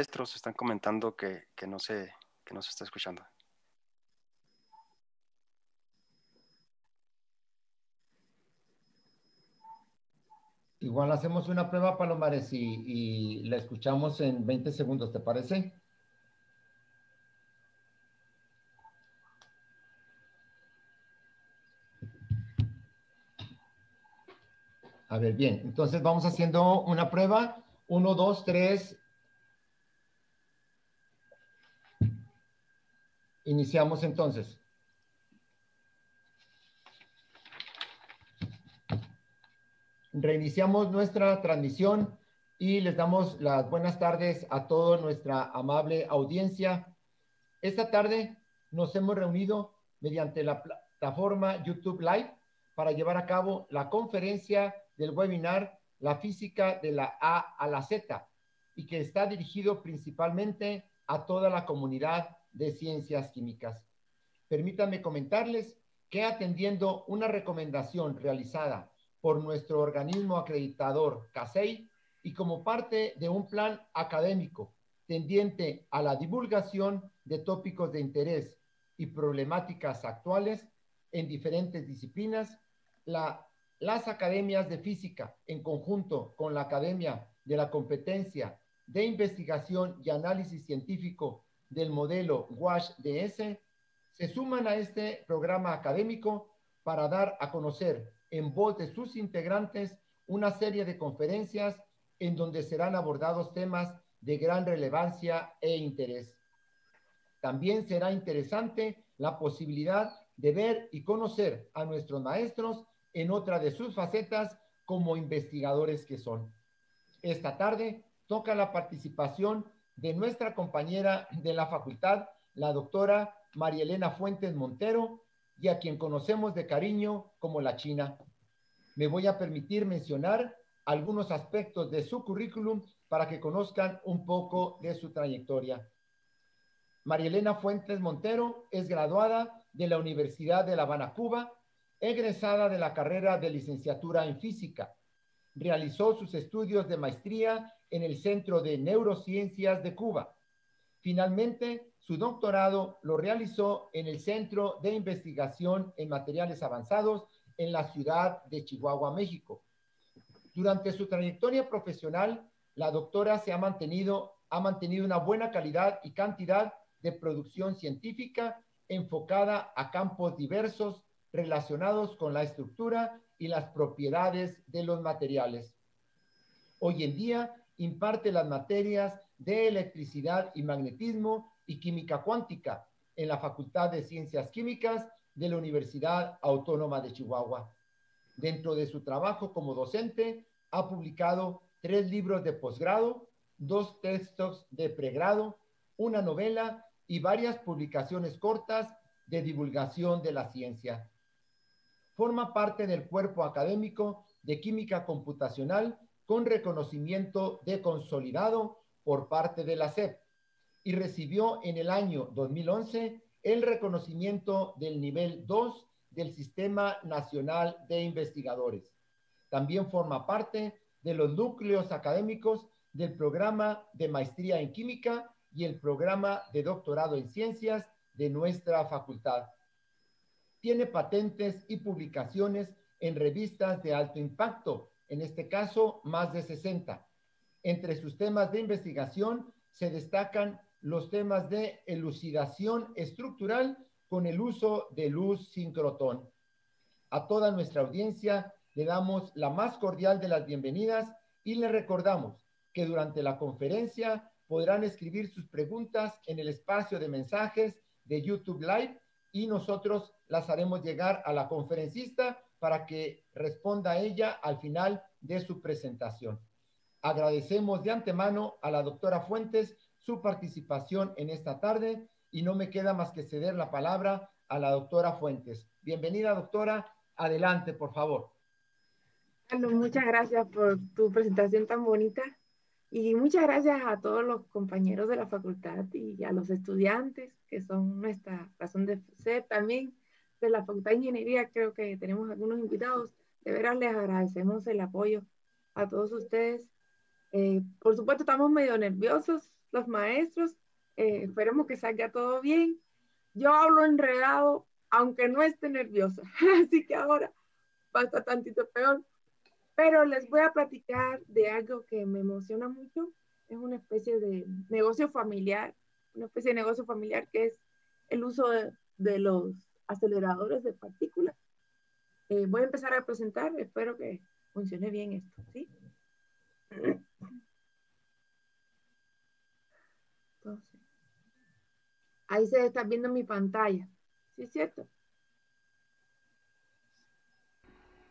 maestros están comentando que, que, no, se, que no se está escuchando. Igual hacemos una prueba, Palomares, y, y la escuchamos en 20 segundos, ¿te parece? A ver, bien. Entonces vamos haciendo una prueba. Uno, dos, tres. Iniciamos entonces. Reiniciamos nuestra transmisión y les damos las buenas tardes a toda nuestra amable audiencia. Esta tarde nos hemos reunido mediante la plataforma YouTube Live para llevar a cabo la conferencia del webinar La física de la A a la Z y que está dirigido principalmente a toda la comunidad de ciencias químicas. Permítanme comentarles que atendiendo una recomendación realizada por nuestro organismo acreditador CASEI y como parte de un plan académico tendiente a la divulgación de tópicos de interés y problemáticas actuales en diferentes disciplinas, la las academias de física, en conjunto con la Academia de la Competencia de Investigación y Análisis Científico del modelo WASH-DS, se suman a este programa académico para dar a conocer en voz de sus integrantes una serie de conferencias en donde serán abordados temas de gran relevancia e interés. También será interesante la posibilidad de ver y conocer a nuestros maestros en otra de sus facetas como investigadores que son. Esta tarde toca la participación de nuestra compañera de la facultad, la doctora María Elena Fuentes Montero, y a quien conocemos de cariño como la China. Me voy a permitir mencionar algunos aspectos de su currículum para que conozcan un poco de su trayectoria. María Elena Fuentes Montero es graduada de la Universidad de La Habana, Cuba, egresada de la carrera de licenciatura en física. Realizó sus estudios de maestría en el Centro de Neurociencias de Cuba. Finalmente, su doctorado lo realizó en el Centro de Investigación en Materiales Avanzados en la ciudad de Chihuahua, México. Durante su trayectoria profesional, la doctora se ha mantenido, ha mantenido una buena calidad y cantidad de producción científica enfocada a campos diversos relacionados con la estructura y las propiedades de los materiales. Hoy en día imparte las materias de electricidad y magnetismo y química cuántica en la Facultad de Ciencias Químicas de la Universidad Autónoma de Chihuahua. Dentro de su trabajo como docente, ha publicado tres libros de posgrado, dos textos de pregrado, una novela y varias publicaciones cortas de divulgación de la ciencia forma parte del cuerpo académico de química computacional con reconocimiento de consolidado por parte de la SEP y recibió en el año 2011 el reconocimiento del nivel 2 del Sistema Nacional de Investigadores. También forma parte de los núcleos académicos del programa de maestría en química y el programa de doctorado en ciencias de nuestra facultad tiene patentes y publicaciones en revistas de alto impacto, en este caso más de 60. Entre sus temas de investigación se destacan los temas de elucidación estructural con el uso de luz sincrotón. A toda nuestra audiencia le damos la más cordial de las bienvenidas y le recordamos que durante la conferencia podrán escribir sus preguntas en el espacio de mensajes de YouTube Live y nosotros las haremos llegar a la conferencista para que responda ella al final de su presentación. Agradecemos de antemano a la doctora Fuentes su participación en esta tarde y no me queda más que ceder la palabra a la doctora Fuentes. Bienvenida, doctora. Adelante, por favor. Bueno, muchas gracias por tu presentación tan bonita y muchas gracias a todos los compañeros de la facultad y a los estudiantes que son nuestra razón de ser también de la Facultad de Ingeniería. Creo que tenemos algunos invitados. De veras les agradecemos el apoyo a todos ustedes. Eh, por supuesto, estamos medio nerviosos los maestros. Eh, esperemos que salga todo bien. Yo hablo enredado, aunque no esté nerviosa. Así que ahora va a estar tantito peor. Pero les voy a platicar de algo que me emociona mucho. Es una especie de negocio familiar, una especie de negocio familiar que es el uso de, de los aceleradores de partículas. Eh, voy a empezar a presentar, espero que funcione bien esto, ¿sí? Entonces, ahí se está viendo mi pantalla, ¿sí es cierto?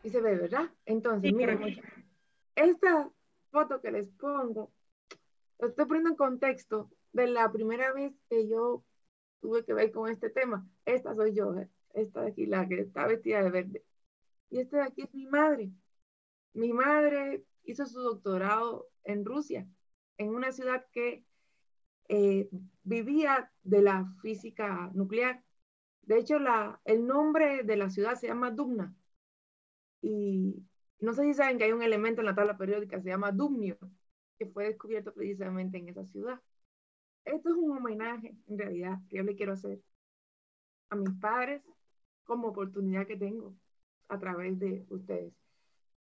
Y se ve, ¿verdad? Entonces, miren, esta foto que les pongo, lo estoy poniendo en contexto de la primera vez que yo tuve que ver con este tema. Esta soy yo, ¿eh? esta de aquí, la que está vestida de verde. Y esta de aquí es mi madre. Mi madre hizo su doctorado en Rusia, en una ciudad que eh, vivía de la física nuclear. De hecho, la, el nombre de la ciudad se llama Dubna. Y no sé si saben que hay un elemento en la tabla periódica se llama Dumnio, que fue descubierto precisamente en esa ciudad. Esto es un homenaje, en realidad, que yo le quiero hacer a mis padres como oportunidad que tengo a través de ustedes.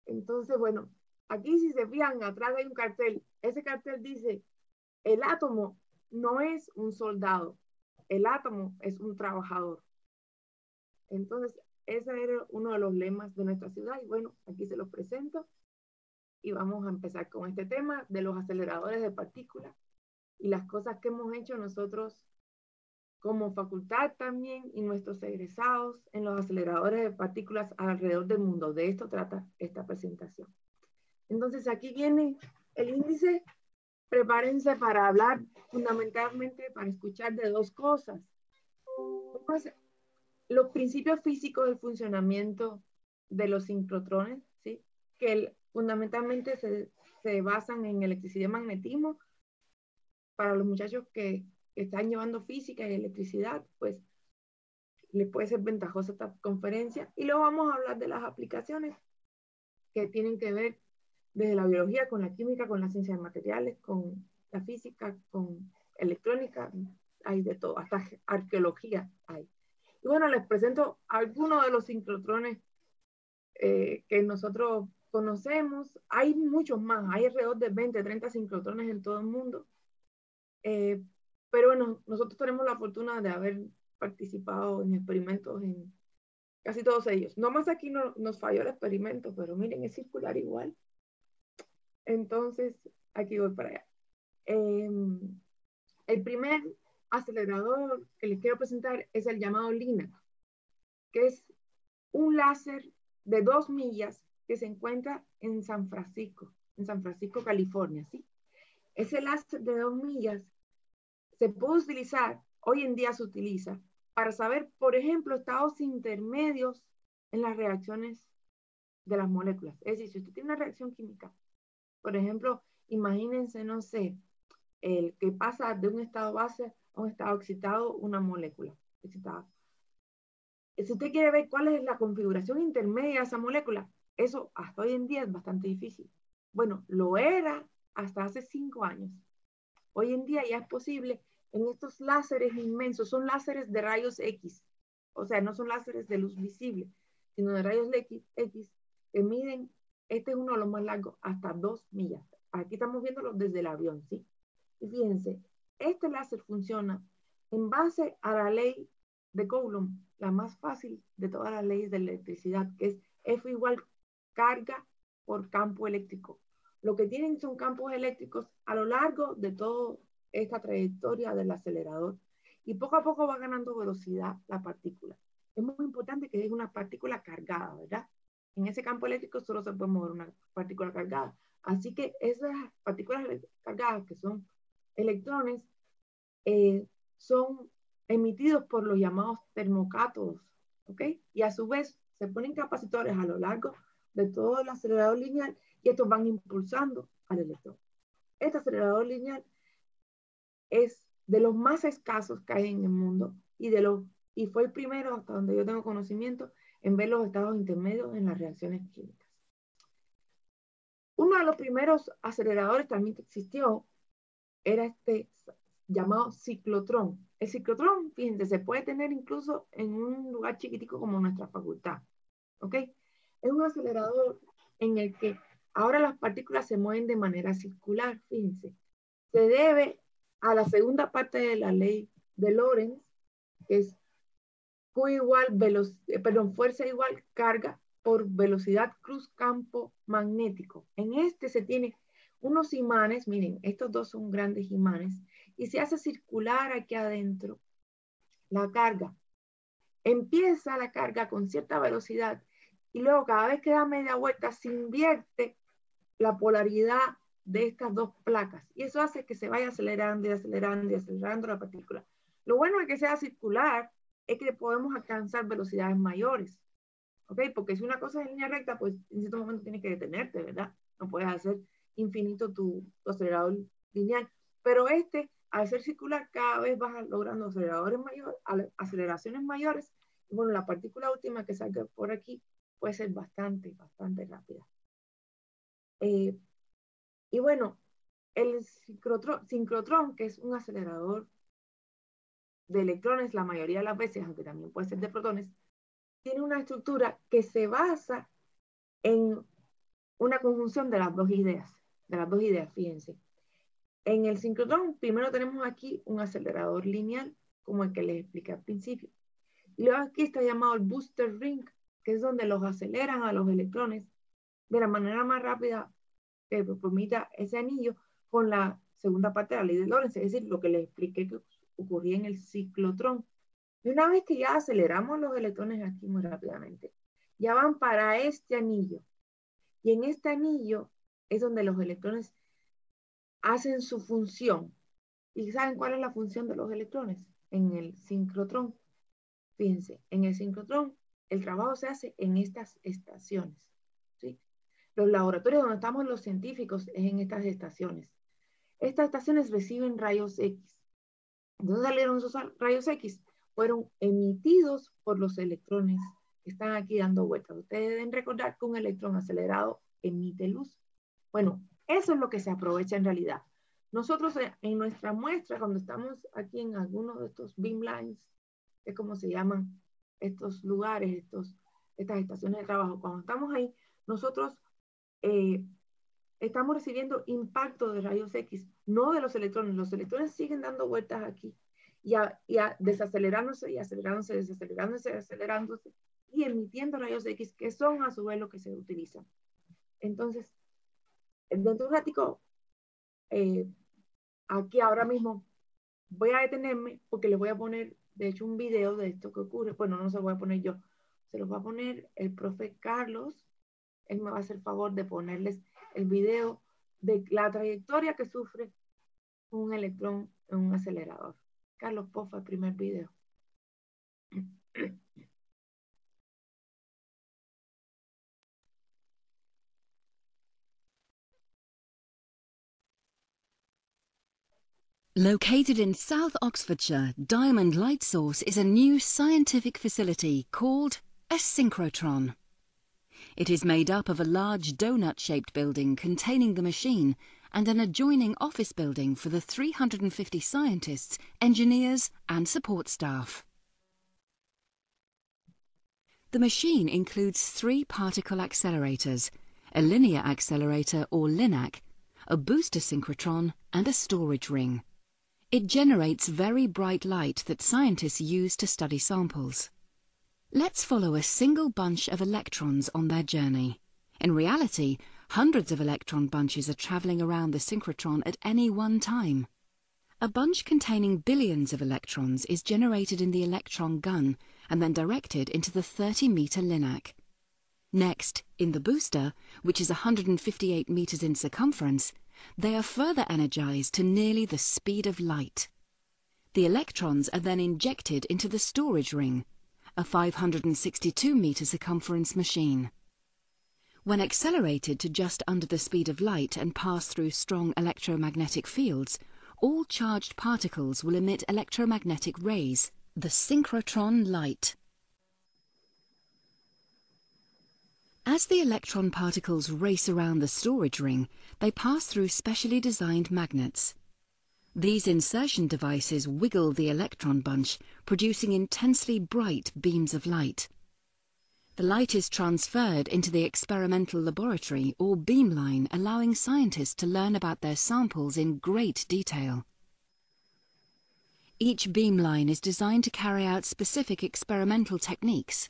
Entonces, bueno, aquí si se fijan, atrás hay un cartel. Ese cartel dice, el átomo no es un soldado, el átomo es un trabajador. Entonces, ese era uno de los lemas de nuestra ciudad y bueno, aquí se los presento y vamos a empezar con este tema de los aceleradores de partículas y las cosas que hemos hecho nosotros como facultad también y nuestros egresados en los aceleradores de partículas alrededor del mundo. De esto trata esta presentación. Entonces aquí viene el índice. Prepárense para hablar fundamentalmente, para escuchar de dos cosas. Los principios físicos del funcionamiento de los sincrotrones, ¿sí? que fundamentalmente se, se basan en electricidad y magnetismo. Para los muchachos que están llevando física y electricidad, pues les puede ser ventajosa esta conferencia. Y luego vamos a hablar de las aplicaciones que tienen que ver desde la biología, con la química, con la ciencia de materiales, con la física, con electrónica, hay de todo, hasta arqueología hay. Y bueno, les presento algunos de los sincrotrones eh, que nosotros conocemos. Hay muchos más, hay alrededor de 20, 30 sincrotrones en todo el mundo. Eh, pero bueno, nosotros tenemos la fortuna de haber participado en experimentos en casi todos ellos. No más aquí no, nos falló el experimento, pero miren, es circular igual. Entonces, aquí voy para allá. Em, el primer acelerador que les quiero presentar es el llamado LINAC, que es un láser de dos millas que se encuentra en San Francisco, en San Francisco, California, ¿sí? Ese láser de dos millas se puede utilizar, hoy en día se utiliza, para saber, por ejemplo, estados intermedios en las reacciones de las moléculas. Es decir, si usted tiene una reacción química, por ejemplo, imagínense, no sé, el que pasa de un estado base a un estado excitado, una molécula excitada. Si usted quiere ver cuál es la configuración intermedia de esa molécula, eso hasta hoy en día es bastante difícil. Bueno, lo era hasta hace cinco años. Hoy en día ya es posible en estos láseres inmensos, son láseres de rayos X, o sea, no son láseres de luz visible, sino de rayos X, X que miden, este es uno de los más largos, hasta dos millas. Aquí estamos viéndolo desde el avión, ¿sí? Y fíjense, este láser funciona en base a la ley de Coulomb, la más fácil de todas las leyes de electricidad, que es F igual carga por campo eléctrico. Lo que tienen son campos eléctricos a lo largo de toda esta trayectoria del acelerador y poco a poco va ganando velocidad la partícula. Es muy importante que es una partícula cargada, ¿verdad? En ese campo eléctrico solo se puede mover una partícula cargada. Así que esas partículas cargadas, que son electrones, eh, son emitidos por los llamados termocátodos, ¿ok? Y a su vez se ponen capacitores a lo largo de todo el acelerador lineal y estos van impulsando al electrón. Este acelerador lineal es de los más escasos que hay en el mundo y, de los, y fue el primero, hasta donde yo tengo conocimiento, en ver los estados intermedios en las reacciones químicas. Uno de los primeros aceleradores también que existió era este llamado ciclotrón. El ciclotrón, fíjense, se puede tener incluso en un lugar chiquitico como nuestra facultad. ¿Ok? Es un acelerador en el que ahora las partículas se mueven de manera circular, fíjense. Se debe a la segunda parte de la ley de Lorentz, que es Q igual, eh, perdón, fuerza igual carga por velocidad cruz campo magnético. En este se tiene unos imanes, miren, estos dos son grandes imanes, y se hace circular aquí adentro la carga. Empieza la carga con cierta velocidad y luego cada vez que da media vuelta se invierte la polaridad de estas dos placas y eso hace que se vaya acelerando y acelerando y acelerando la partícula. Lo bueno de que sea circular es que podemos alcanzar velocidades mayores, ¿ok? Porque si una cosa es en línea recta, pues en cierto momento tiene que detenerte, ¿verdad? No puedes hacer infinito tu, acelerador lineal. Pero este, al ser circular, cada vez vas logrando aceleradores mayores, aceleraciones mayores. Y bueno, la partícula última que salga por aquí puede ser bastante, bastante rápida. Eh, y bueno, el sincrotrón, que es un acelerador de electrones la mayoría de las veces, aunque también puede ser de protones, tiene una estructura que se basa en una conjunción de las dos ideas de las dos ideas, fíjense. En el sincrotrón, primero tenemos aquí un acelerador lineal, como el que les expliqué al principio. Y luego aquí está llamado el booster ring, que es donde los aceleran a los electrones de la manera más rápida que permita ese anillo con la segunda parte de la ley de Lorentz, es decir, lo que les expliqué que ocurría en el ciclotrón. Y una vez que ya aceleramos los electrones aquí muy rápidamente, ya van para este anillo. Y en este anillo es donde los electrones hacen su función. ¿Y saben cuál es la función de los electrones? En el sincrotrón. Fíjense, en el sincrotrón el trabajo se hace en estas estaciones. ¿sí? Los laboratorios donde estamos los científicos es en estas estaciones. Estas estaciones reciben rayos X. ¿De dónde salieron esos rayos X? Fueron emitidos por los electrones que están aquí dando vueltas. Ustedes deben recordar que un electrón acelerado emite luz. Bueno, eso es lo que se aprovecha en realidad. Nosotros en nuestra muestra, cuando estamos aquí en alguno de estos beamlines, es como se llaman estos lugares, estos, estas estaciones de trabajo, cuando estamos ahí, nosotros eh, estamos recibiendo impacto de rayos X, no de los electrones. Los electrones siguen dando vueltas aquí y, y desacelerándose y acelerándose, desacelerándose, acelerándose y emitiendo rayos X, que son a su vez lo que se utilizan. Entonces, dentro de un ratico, eh, aquí ahora mismo, voy a detenerme porque les voy a poner, de hecho, un video de esto que ocurre. Bueno, no se lo voy a poner yo, se los va a poner el profe Carlos. Él me va a hacer favor de ponerles el video de la trayectoria que sufre un electrón en un acelerador. Carlos, pofa, primer video. Located in South Oxfordshire, Diamond Light Source is a new scientific facility called a synchrotron. It is made up of a large donut-shaped building containing the machine and an adjoining office building for the 350 scientists, engineers and support staff. The machine includes three particle accelerators, a linear accelerator or LINAC, a booster synchrotron and a storage ring. It generates very bright light that scientists use to study samples. Let's follow a single bunch of electrons on their journey. In reality, hundreds of electron bunches are travelling around the synchrotron at any one time. A bunch containing billions of electrons is generated in the electron gun and then directed into the 30-metre LINAC. Next, in the booster, which is 158 metres in circumference, they are further energized to nearly the speed of light. The electrons are then injected into the storage ring, a 562 meter circumference machine. When accelerated to just under the speed of light and pass through strong electromagnetic fields, all charged particles will emit electromagnetic rays, the synchrotron light. As the electron particles race around the storage ring, they pass through specially designed magnets. These insertion devices wiggle the electron bunch, producing intensely bright beams of light. The light is transferred into the experimental laboratory or beamline, allowing scientists to learn about their samples in great detail. Each beamline is designed to carry out specific experimental techniques.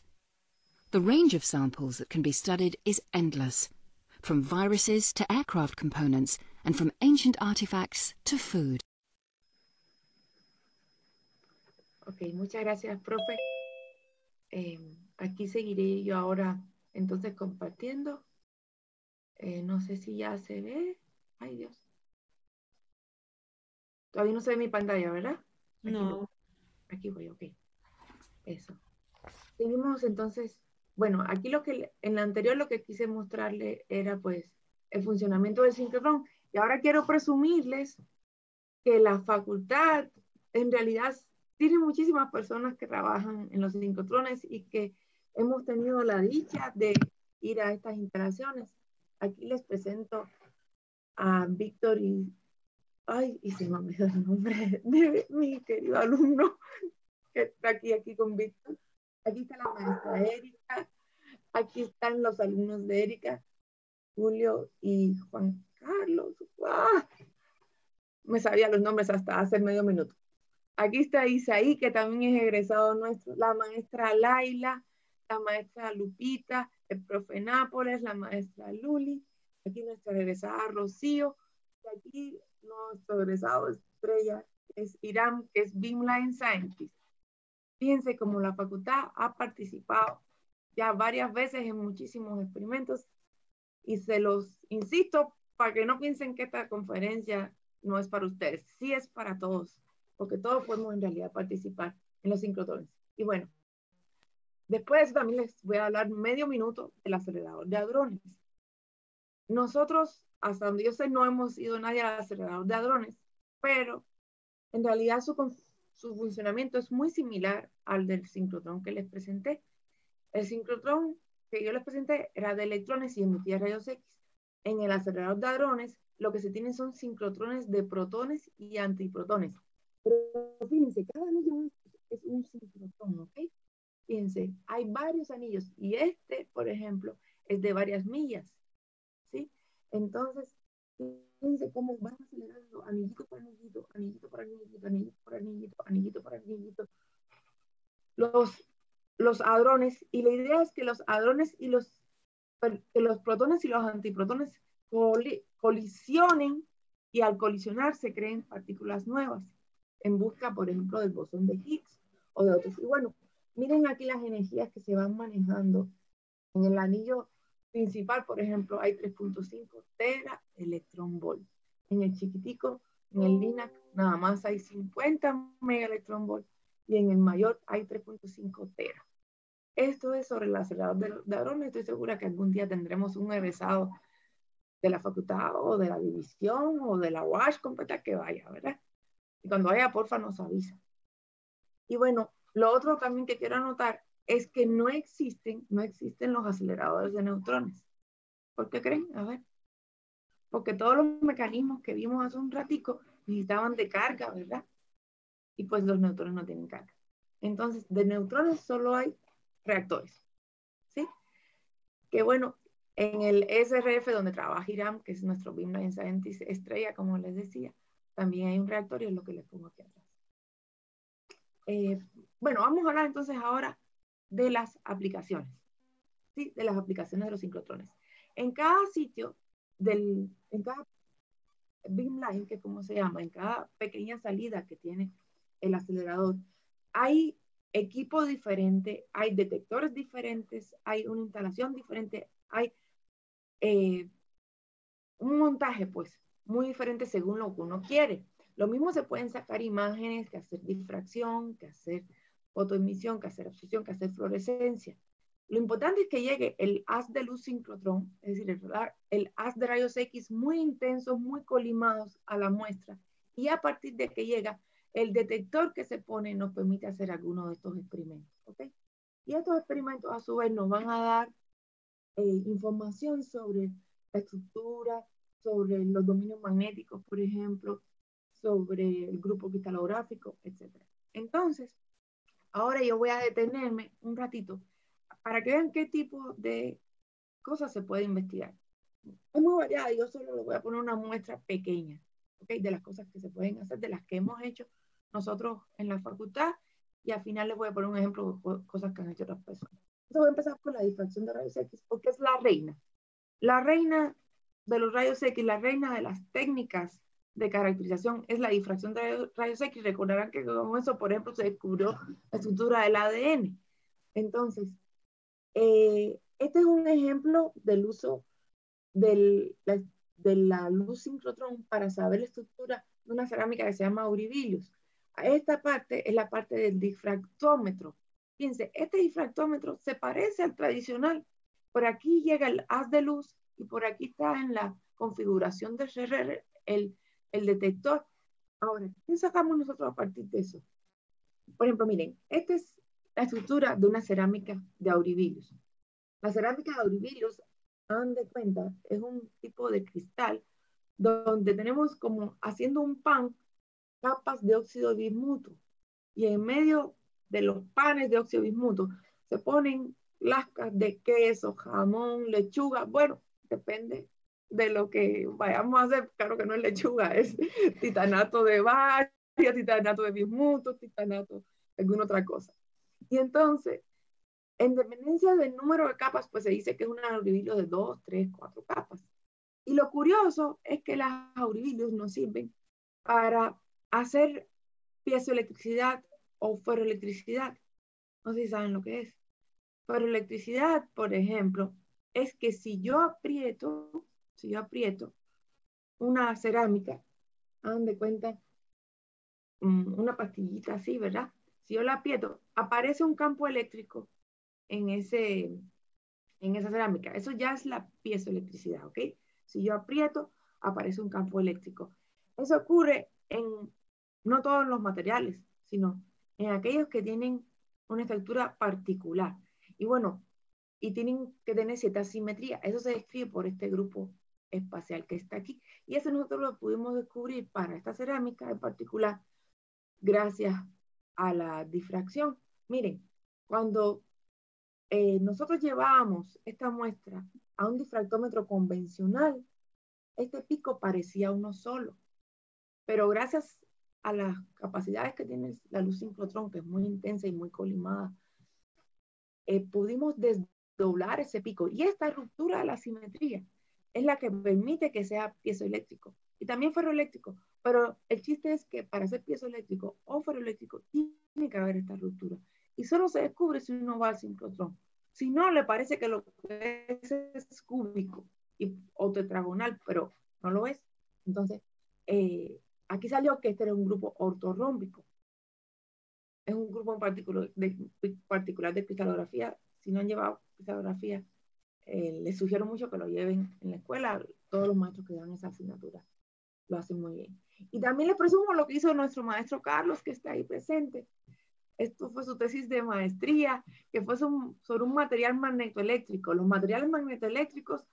The range of samples that can be studied is endless, from viruses to aircraft components, and from ancient artifacts to food. Ok, muchas gracias, profe. Eh, aquí seguiré yo ahora entonces compartiendo. Eh, no sé si ya se ve. Ay, Dios. Todavía no se ve mi pantalla, ¿verdad? Aquí No. voy. Aquí voy, ok. Eso. Seguimos entonces. Bueno, aquí lo que en la anterior lo que quise mostrarle era pues el funcionamiento del sincrotrón. Y ahora quiero presumirles que la facultad en realidad tiene muchísimas personas que trabajan en los sincrotrones y que hemos tenido la dicha de ir a estas instalaciones. Aquí les presento a Víctor y, ay, y se me olvidó el nombre de mi querido alumno que está aquí, aquí con Víctor. Aquí está la maestra Erika, aquí están los alumnos de Erika, Julio y Juan Carlos. ¡Ah! Me sabía los nombres hasta hace medio minuto. Aquí está Isaí, que también es egresado nuestro, la maestra Laila, la maestra Lupita, el profe Nápoles, la maestra Luli, aquí nuestra egresada Rocío, y aquí nuestro egresado estrella es Iram, que es Beamline Scientist. Fíjense cómo la facultad ha participado ya varias veces en muchísimos experimentos y se los insisto para que no piensen que esta conferencia no es para ustedes, sí es para todos, porque todos podemos en realidad participar en los sincrotrones. Y bueno, después de eso también les voy a hablar medio minuto del acelerador de hadrones. Nosotros, hasta donde yo sé, no hemos ido nadie al acelerador de hadrones, pero en realidad su, su funcionamiento es muy similar al del sincrotrón que les presenté. El sincrotrón que yo les presenté era de electrones y emitía rayos X. En el acelerador de hadrones, lo que se tiene son sincrotrones de protones y antiprotones. Pero fíjense, cada anillo es un sincrotrón, ¿ok? Fíjense, hay varios anillos y este, por ejemplo, es de varias millas, ¿sí? Entonces, fíjense cómo van acelerando anillito por anillito, anillito por anillito, anillito por anillito, anillito por anillito. Los, los hadrones, y la idea es que los hadrones y los, que los protones y los antiprotones coli, colisionen y al colisionar se creen partículas nuevas en busca, por ejemplo, del bosón de Higgs o de otros. Y bueno, miren aquí las energías que se van manejando. En el anillo principal, por ejemplo, hay 3.5 tera electrón volt. En el chiquitico, en el LINAC, nada más hay 50 mega electrón volt. Y en el mayor hay 3.5 tera. Esto es sobre el acelerador de, de. Estoy segura que algún día tendremos un egresado de la facultad o de la división o de la WASH completa que vaya, ¿verdad? Y cuando vaya, porfa, nos avisa. Y bueno, lo otro también que quiero anotar es que no existen, no existen los aceleradores de neutrones. ¿Por qué creen? A ver. Porque todos los mecanismos que vimos hace un ratico necesitaban de carga, ¿verdad? Y pues los neutrones no tienen carga. Entonces, de neutrones solo hay reactores. ¿Sí? Que bueno, en el SRF donde trabaja IRAM, que es nuestro Beamline Scientist estrella, como les decía, también hay un reactor y es lo que les pongo aquí atrás. Eh, bueno, vamos a hablar entonces ahora de las aplicaciones, ¿sí? de las aplicaciones de los sincrotrones. En cada sitio, del, en cada beamline, que como se llama, en cada pequeña salida que tiene el acelerador, hay equipo diferente, hay detectores diferentes, hay una instalación diferente, hay eh, un montaje, pues, muy diferente según lo que uno quiere. Lo mismo se pueden sacar imágenes que hacer difracción, que hacer fotoemisión, que hacer absorción, que hacer fluorescencia. Lo importante es que llegue el haz de luz sincrotrón, es decir, el, el haz de rayos X muy intensos, muy colimados a la muestra. Y a partir de que llega, el detector que se pone nos permite hacer algunos de estos experimentos. ¿okay? Y estos experimentos a su vez nos van a dar eh, información sobre la estructura, sobre los dominios magnéticos, por ejemplo, sobre el grupo cristalográfico, etc. Entonces, ahora yo voy a detenerme un ratito para que vean qué tipo de cosas se puede investigar. Es muy variada, yo solo les voy a poner una muestra pequeña ¿okay? de las cosas que se pueden hacer, de las que hemos hecho nosotros en la facultad, y al final les voy a poner un ejemplo de cosas que han hecho otras personas. Entonces voy a empezar con la difracción de rayos X, porque es la reina. La reina de los rayos X, la reina de las técnicas de caracterización es la difracción de rayos X. Recordarán que con eso, por ejemplo, se descubrió la estructura del ADN. Entonces, eh, este es un ejemplo del uso del, de la luz sincrotrón para saber la estructura de una cerámica que se llama aurivillus. Esta parte es la parte del difractómetro. Fíjense, este difractómetro se parece al tradicional. Por aquí llega el haz de luz y por aquí está en la configuración del CRR el, el detector. Ahora, ¿qué sacamos nosotros a partir de eso? Por ejemplo, miren, esta es la estructura de una cerámica de aurivillus. La cerámica de aurivillus, hagan de cuenta, es un tipo de cristal donde tenemos como haciendo un pan capas de óxido bismuto y en medio de los panes de óxido bismuto se ponen lascas de queso, jamón, lechuga, bueno, depende de lo que vayamos a hacer, claro que no es lechuga, es titanato de varia, titanato de bismuto, titanato, alguna otra cosa. Y entonces, en dependencia del número de capas, pues se dice que es un auribilio de dos, tres, cuatro capas. Y lo curioso es que las auribilios nos sirven para hacer piezoelectricidad o ferroelectricidad. No sé si saben lo que es. Ferroelectricidad, por ejemplo, es que si yo aprieto, si yo aprieto una cerámica, hagan de cuenta, mm, una pastillita así, ¿verdad? Si yo la aprieto, aparece un campo eléctrico en, ese, en esa cerámica. Eso ya es la piezoelectricidad, ¿ok? Si yo aprieto, aparece un campo eléctrico. Eso ocurre en no todos los materiales, sino en aquellos que tienen una estructura particular. Y bueno, y tienen que tener cierta simetría. Eso se describe por este grupo espacial que está aquí. Y eso nosotros lo pudimos descubrir para esta cerámica en particular gracias a la difracción. Miren, cuando eh, nosotros llevábamos esta muestra a un difractómetro convencional, este pico parecía uno solo. Pero gracias a las capacidades que tiene la luz sincrotrón, que es muy intensa y muy colimada, eh, pudimos desdoblar ese pico. Y esta ruptura de la simetría es la que permite que sea piezoeléctrico y también ferroeléctrico. Pero el chiste es que para ser piezoeléctrico o ferroeléctrico tiene que haber esta ruptura. Y solo se descubre si uno va al sincrotrón. Si no, le parece que lo que es es cúbico y, o tetragonal, pero no lo es. Entonces, eh, Aquí salió que este era un grupo ortorrómbico. Es un grupo en particular particular de cristalografía. Si no han llevado cristalografía, eh, les sugiero mucho que lo lleven en la escuela. Todos los maestros que dan esa asignatura lo hacen muy bien. Y también les presumo lo que hizo nuestro maestro Carlos, que está ahí presente. Esto fue su tesis de maestría, que fue sobre un material magnetoeléctrico. Los materiales magnetoeléctricos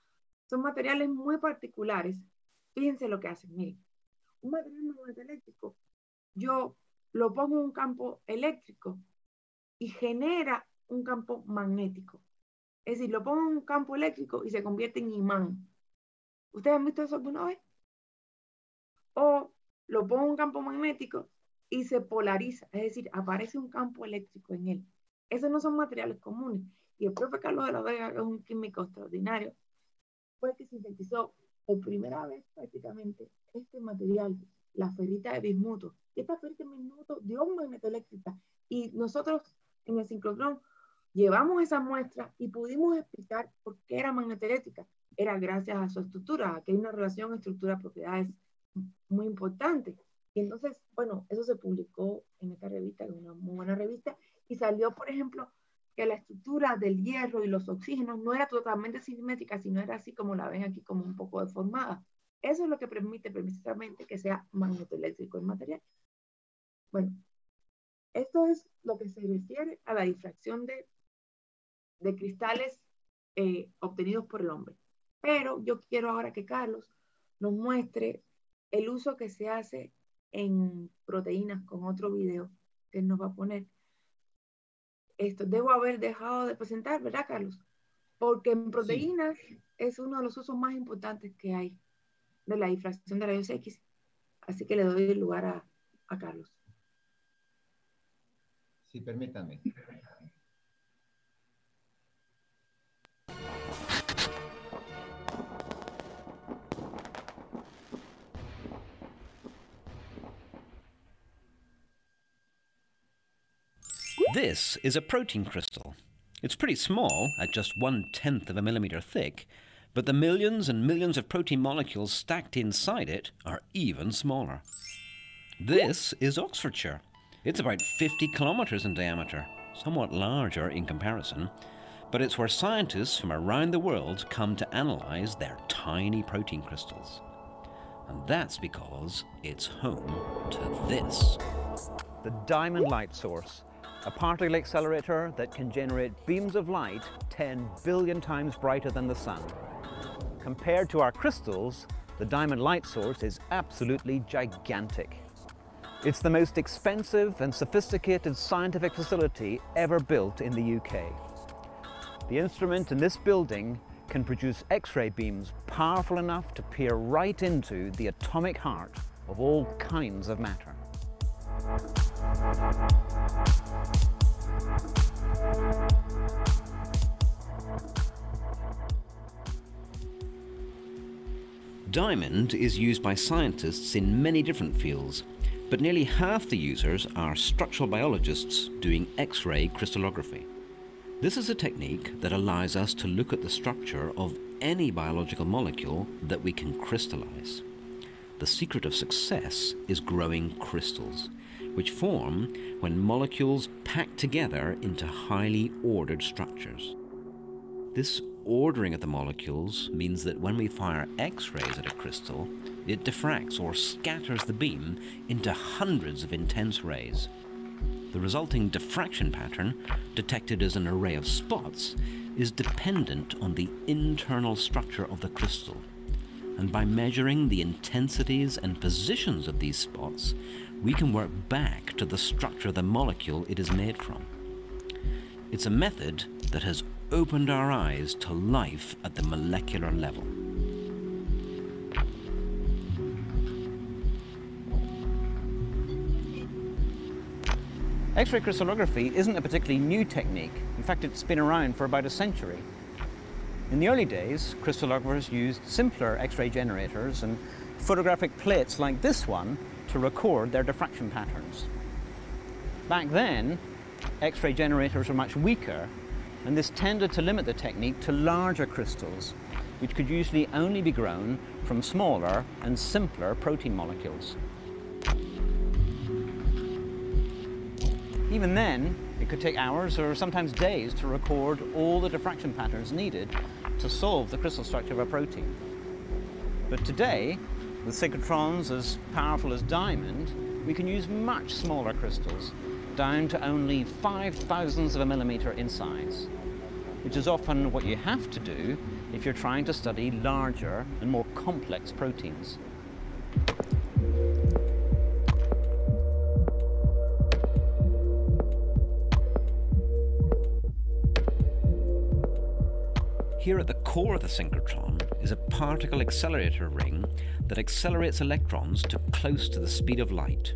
son materiales muy particulares. Fíjense lo que hacen, miren un material eléctrico, yo lo pongo en un campo eléctrico y genera un campo magnético. Es decir, lo pongo en un campo eléctrico y se convierte en imán. ¿Ustedes han visto eso alguna vez? O lo pongo en un campo magnético y se polariza, es decir, aparece un campo eléctrico en él. Esos no son materiales comunes. Y el profe Carlos de la Vega, que es un químico extraordinario, fue el que sintetizó por primera vez prácticamente este material, la ferrita de bismuto. Y esta ferrita de bismuto dio un magnetoeléctrica. Y nosotros en el sincrotrón llevamos esa muestra y pudimos explicar por qué era magnetoeléctrica. Era gracias a su estructura, que hay una relación estructura-propiedades muy importante. Y entonces, bueno, eso se publicó en esta revista, en una muy buena revista, y salió, por ejemplo, que la estructura del hierro y los oxígenos no era totalmente simétrica, sino era así como la ven aquí, como un poco deformada. Eso es lo que permite precisamente que sea magnetoeléctrico el material. Bueno, esto es lo que se refiere a la difracción de, de cristales eh, obtenidos por el hombre. Pero yo quiero ahora que Carlos nos muestre el uso que se hace en proteínas con otro video que él nos va a poner. Esto debo haber dejado de presentar, ¿verdad, Carlos? Porque en proteínas es uno de los usos más importantes que hay de la difracción de rayos X. Así que le doy el lugar a, a Carlos. Sí, permítame. This is a protein crystal. It's pretty small, at just one tenth of a millimeter thick, but the millions and millions of protein molecules stacked inside it are even smaller. This is Oxfordshire. It's about 50 kilometres in diameter, somewhat larger in comparison, but it's where scientists from around the world come to analyse their tiny protein crystals. And that's because it's home to this. The diamond light source, a particle accelerator that can generate beams of light 10 billion times brighter than the sun. Compared to our crystals, the diamond light source is absolutely gigantic. It's the most expensive and sophisticated scientific facility ever built in the UK. The instrument in this building can produce X-ray beams powerful enough to peer right into the atomic heart of all kinds of matter. Diamond is used by scientists in many different fields, but nearly half the users are structural biologists doing X-ray crystallography. This is a technique that allows us to look at the structure of any biological molecule that we can crystallize. The secret of success is growing crystals, which form when molecules pack together into highly ordered structures. This ordering of the molecules means that when we fire X-rays at a crystal, it diffracts or scatters the beam into hundreds of intense rays. The resulting diffraction pattern, detected as an array of spots, is dependent on the internal structure of the crystal. And by measuring the intensities and positions of these spots, we can work back to the structure of the molecule it is made from. It's a method that has opened our eyes to life at the molecular level. X-ray crystallography isn't a particularly new technique. In fact, it's been around for about a century. In the early days, crystallographers used simpler X-ray generators and photographic plates like this one to record their diffraction patterns. Back then, X-ray generators were much weaker, and this tended to limit the technique to larger crystals, which could usually only be grown from smaller and simpler protein molecules. Even then, it could take hours or sometimes days to record all the diffraction patterns needed to solve the crystal structure of a protein. But today, with synchrotrons as powerful as diamond, we can use much smaller crystals, down to only five thousandths of a millimeter in size, which is often what you have to do if you're trying to study larger and more complex proteins. Here at the core of the synchrotron is a particle accelerator ring that accelerates electrons to close to the speed of light.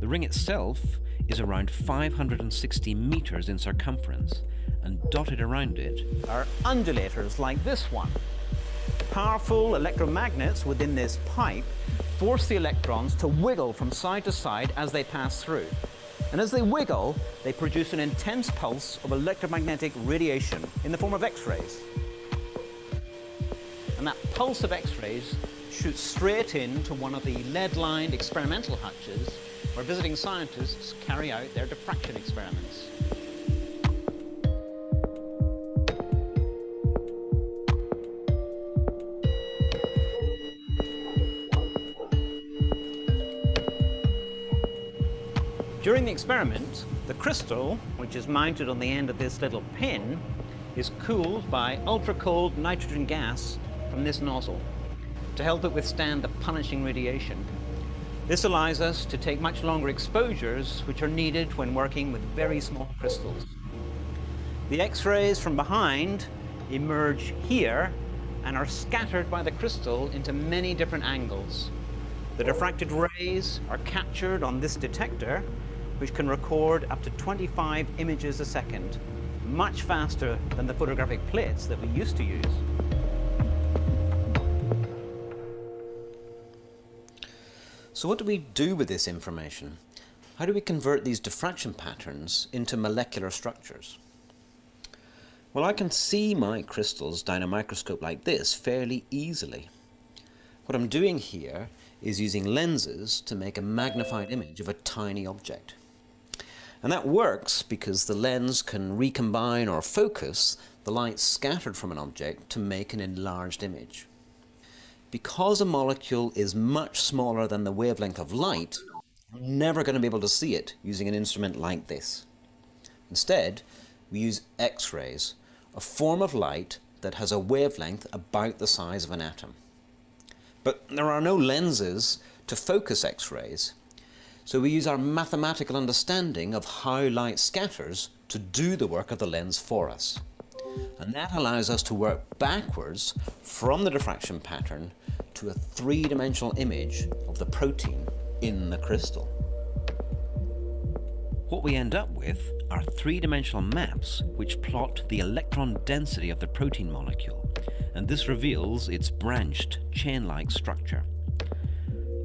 The ring itself is around 560 meters in circumference, and dotted around it are undulators like this one. Powerful electromagnets within this pipe force the electrons to wiggle from side to side as they pass through. And as they wiggle, they produce an intense pulse of electromagnetic radiation in the form of X-rays. And that pulse of X-rays shoots straight into one of the lead-lined experimental hutches where visiting scientists carry out their diffraction experiments. During the experiment, the crystal, which is mounted on the end of this little pin, is cooled by ultra-cold nitrogen gas from this nozzle to help it withstand the punishing radiation. This allows us to take much longer exposures, which are needed when working with very small crystals. The X-rays from behind emerge here and are scattered by the crystal into many different angles. The diffracted rays are captured on this detector, which can record up to 25 images a second, much faster than the photographic plates that we used to use. So what do we do with this information? How do we convert these diffraction patterns into molecular structures? Well, I can see my crystals down a microscope like this fairly easily. What I'm doing here is using lenses to make a magnified image of a tiny object. And that works because the lens can recombine or focus the light scattered from an object to make an enlarged image. Because a molecule is much smaller than the wavelength of light, you're never going to be able to see it using an instrument like this. Instead, we use X-rays, a form of light that has a wavelength about the size of an atom. But there are no lenses to focus X-rays, so we use our mathematical understanding of how light scatters to do the work of the lens for us. And that allows us to work backwards from the diffraction pattern to a three-dimensional image of the protein in the crystal. What we end up with are three-dimensional maps which plot the electron density of the protein molecule, and this reveals its branched, chain-like structure.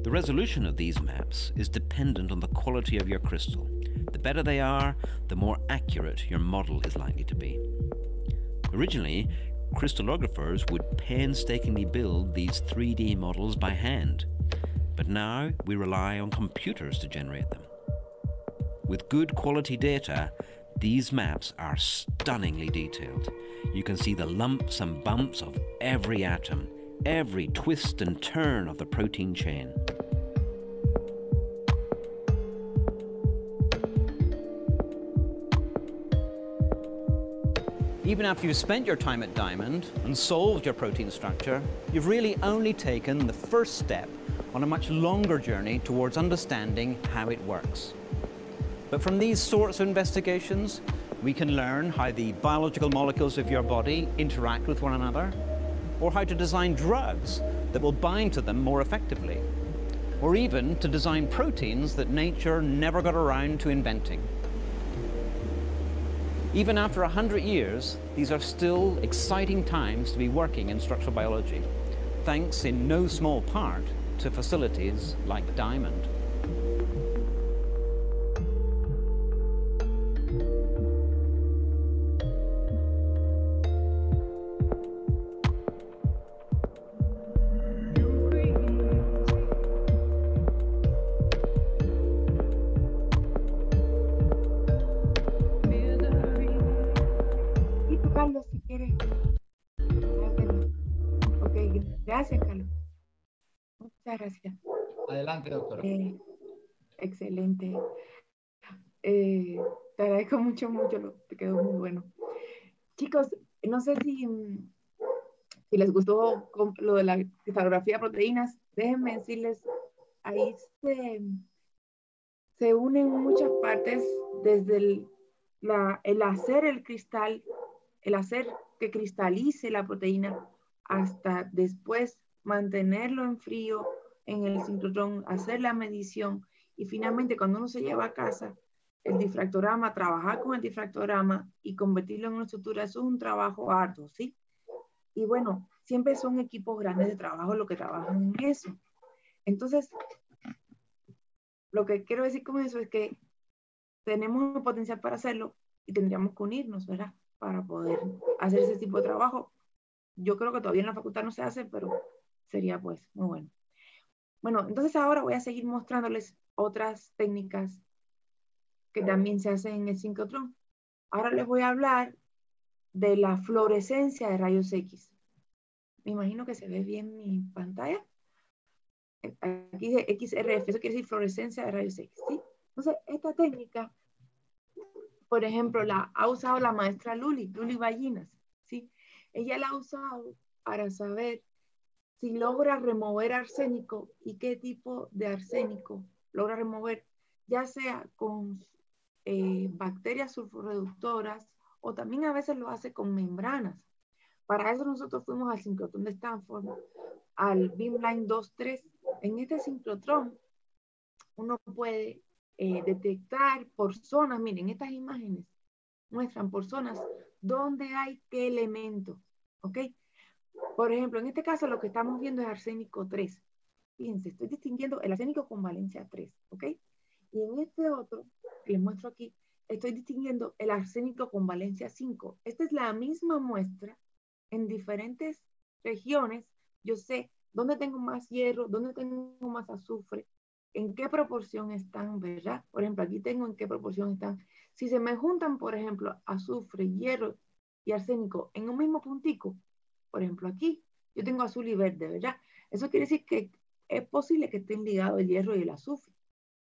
The resolution of these maps is dependent on the quality of your crystal. The better they are, the more accurate your model is likely to be. Originally, crystallographers would painstakingly build these 3D models by hand, but now we rely on computers to generate them. With good quality data, these maps are stunningly detailed. You can see the lumps and bumps of every atom, every twist and turn of the protein chain. Even after you've spent your time at Diamond and solved your protein structure, you've really only taken the first step on a much longer journey towards understanding how it works. But from these sorts of investigations, we can learn how the biological molecules of your body interact with one another, or how to design drugs that will bind to them more effectively, or even to design proteins that nature never got around to inventing. Even after 100 years, these are still exciting times to be working in structural biology, thanks in no small part to facilities like Diamond. Excelente. Eh, te agradezco mucho, mucho, te quedó muy bueno. Chicos, no sé si, si les gustó lo de la cristalografía de proteínas, déjenme decirles, ahí se, se unen muchas partes desde el, la, el hacer el cristal, el hacer que cristalice la proteína, hasta después mantenerlo en frío, en el sincrotrón, hacer la medición y finalmente cuando uno se lleva a casa el difractorama, trabajar con el difractorama y convertirlo en una estructura, eso es un trabajo arduo, ¿sí? Y bueno, siempre son equipos grandes de trabajo los que trabajan en eso. Entonces, lo que quiero decir con eso es que tenemos el potencial para hacerlo y tendríamos que unirnos, ¿verdad? Para poder hacer ese tipo de trabajo. Yo creo que todavía en la facultad no se hace, pero sería pues muy bueno. Bueno, entonces ahora voy a seguir mostrándoles otras técnicas que también se hacen en el sincrotrón. Ahora les voy a hablar de la fluorescencia de rayos X. Me imagino que se ve bien mi pantalla. Aquí dice XRF, eso quiere decir fluorescencia de rayos X, ¿sí? Entonces, esta técnica, por ejemplo, la ha usado la maestra Luli, Luli Ballinas, ¿sí? Ella la ha usado para saber si logra remover arsénico y qué tipo de arsénico logra remover, ya sea con eh, bacterias sulfurreductoras o también a veces lo hace con membranas. Para eso nosotros fuimos al sincrotrón de Stanford, al Beamline 2.3. En este sincrotrón uno puede eh, detectar por zonas, miren, estas imágenes muestran por zonas dónde hay qué elemento, ¿ok? Por ejemplo, en este caso lo que estamos viendo es arsénico 3. Fíjense, estoy distinguiendo el arsénico con valencia 3, ¿ok? Y en este otro, que les muestro aquí, estoy distinguiendo el arsénico con valencia 5. Esta es la misma muestra en diferentes regiones. Yo sé dónde tengo más hierro, dónde tengo más azufre, en qué proporción están, ¿verdad? Por ejemplo, aquí tengo en qué proporción están. Si se me juntan, por ejemplo, azufre, hierro y arsénico en un mismo puntico, por ejemplo, aquí yo tengo azul y verde, ¿verdad? Eso quiere decir que es posible que estén ligados el hierro y el azufre.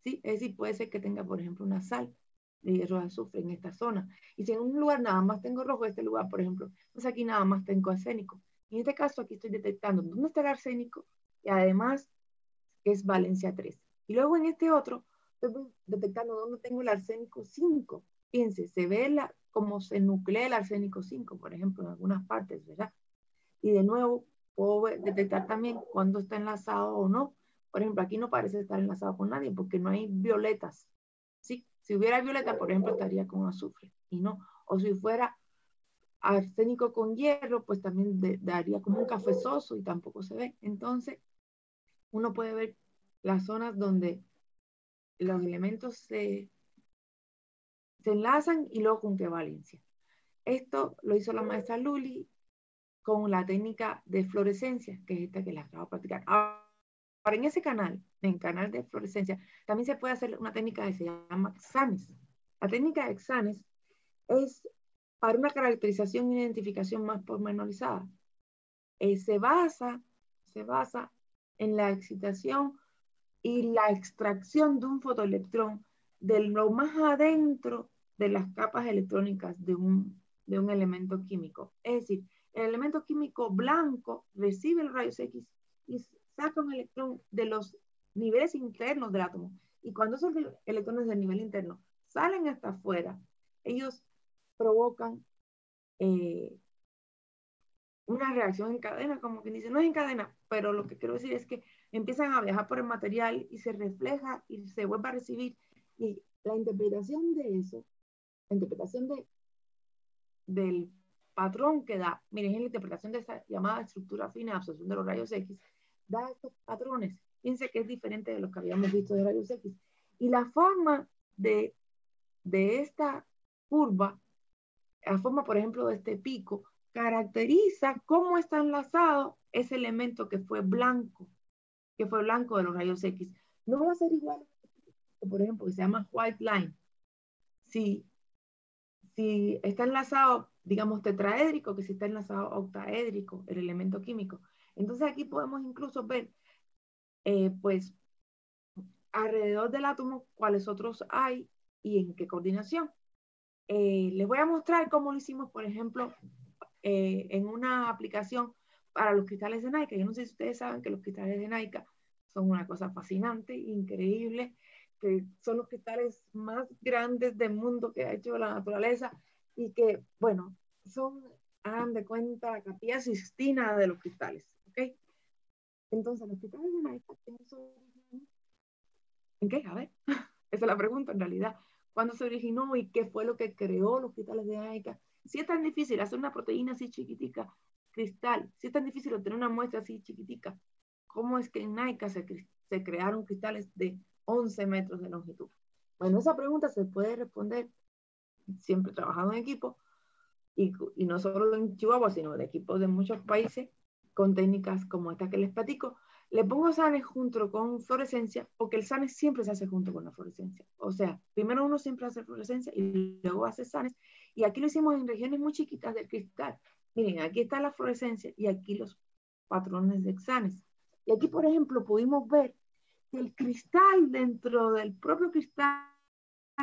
¿sí? Es decir, puede ser que tenga, por ejemplo, una sal de hierro y azufre en esta zona. Y si en un lugar nada más tengo rojo, este lugar, por ejemplo, pues aquí nada más tengo arsénico. En este caso, aquí estoy detectando dónde está el arsénico y además es valencia 3. Y luego en este otro, estoy detectando dónde tengo el arsénico 5. Fíjense, se ve la, como se nuclea el arsénico 5, por ejemplo, en algunas partes, ¿verdad? Y de nuevo, puedo detectar también cuándo está enlazado o no. Por ejemplo, aquí no parece estar enlazado con nadie porque no hay violetas. ¿sí? Si hubiera violeta, por ejemplo, estaría con azufre y no. O si fuera arsénico con hierro, pues también daría como un cafezoso y tampoco se ve. Entonces, uno puede ver las zonas donde los elementos se, se enlazan y luego con qué valencia. Esto lo hizo la maestra Luli con la técnica de fluorescencia, que es esta que les acabo de practicar. Ahora, en ese canal, en el canal de fluorescencia, también se puede hacer una técnica que se llama XANES. La técnica de XANES es para una caracterización e identificación más pormenorizada. Eh, se, basa, se basa en la excitación y la extracción de un fotoelectrón de lo más adentro de las capas electrónicas de un, de un elemento químico. Es decir, el elemento químico blanco recibe los rayos X y saca un electrón de los niveles internos del átomo. Y cuando esos electrones del nivel interno salen hasta afuera, ellos provocan eh, una reacción en cadena, como quien dice, no es en cadena, pero lo que quiero decir es que empiezan a viajar por el material y se refleja y se vuelve a recibir. Y la interpretación de eso, la interpretación de, del patrón que da, miren, en la interpretación de esta llamada estructura fina de absorción de los rayos X, da estos patrones. Fíjense que es diferente de lo que habíamos visto de rayos X. Y la forma de, de esta curva, la forma, por ejemplo, de este pico, caracteriza cómo está enlazado ese elemento que fue blanco, que fue blanco de los rayos X. No va a ser igual, por ejemplo, que se llama white line. Si, si está enlazado digamos, tetraédrico que si está enlazado octaédrico, el elemento químico. Entonces aquí podemos incluso ver, eh, pues, alrededor del átomo cuáles otros hay y en qué coordinación. Eh, les voy a mostrar cómo lo hicimos, por ejemplo, eh, en una aplicación para los cristales de Naica. Yo no sé si ustedes saben que los cristales de Naica son una cosa fascinante, increíble, que son los cristales más grandes del mundo que ha hecho la naturaleza y que, bueno, son, hagan de cuenta, la capilla sistina de los cristales, ¿ok? Entonces, los cristales de Naica tienen su origen. ¿En qué? A ver, esa es la pregunta en realidad. ¿Cuándo se originó y qué fue lo que creó los cristales de Naica? Si es tan difícil hacer una proteína así chiquitica, cristal, si es tan difícil obtener una muestra así chiquitica, ¿cómo es que en Naica se, se crearon cristales de 11 metros de longitud? Bueno, esa pregunta se puede responder siempre trabajado en equipo, y, y, no solo en Chihuahua, sino de equipos de muchos países, con técnicas como esta que les platico. Le pongo SANES junto con fluorescencia, porque el SANES siempre se hace junto con la fluorescencia. O sea, primero uno siempre hace fluorescencia y luego hace SANES. Y aquí lo hicimos en regiones muy chiquitas del cristal. Miren, aquí está la fluorescencia y aquí los patrones de XANES. Y aquí, por ejemplo, pudimos ver el cristal dentro del propio cristal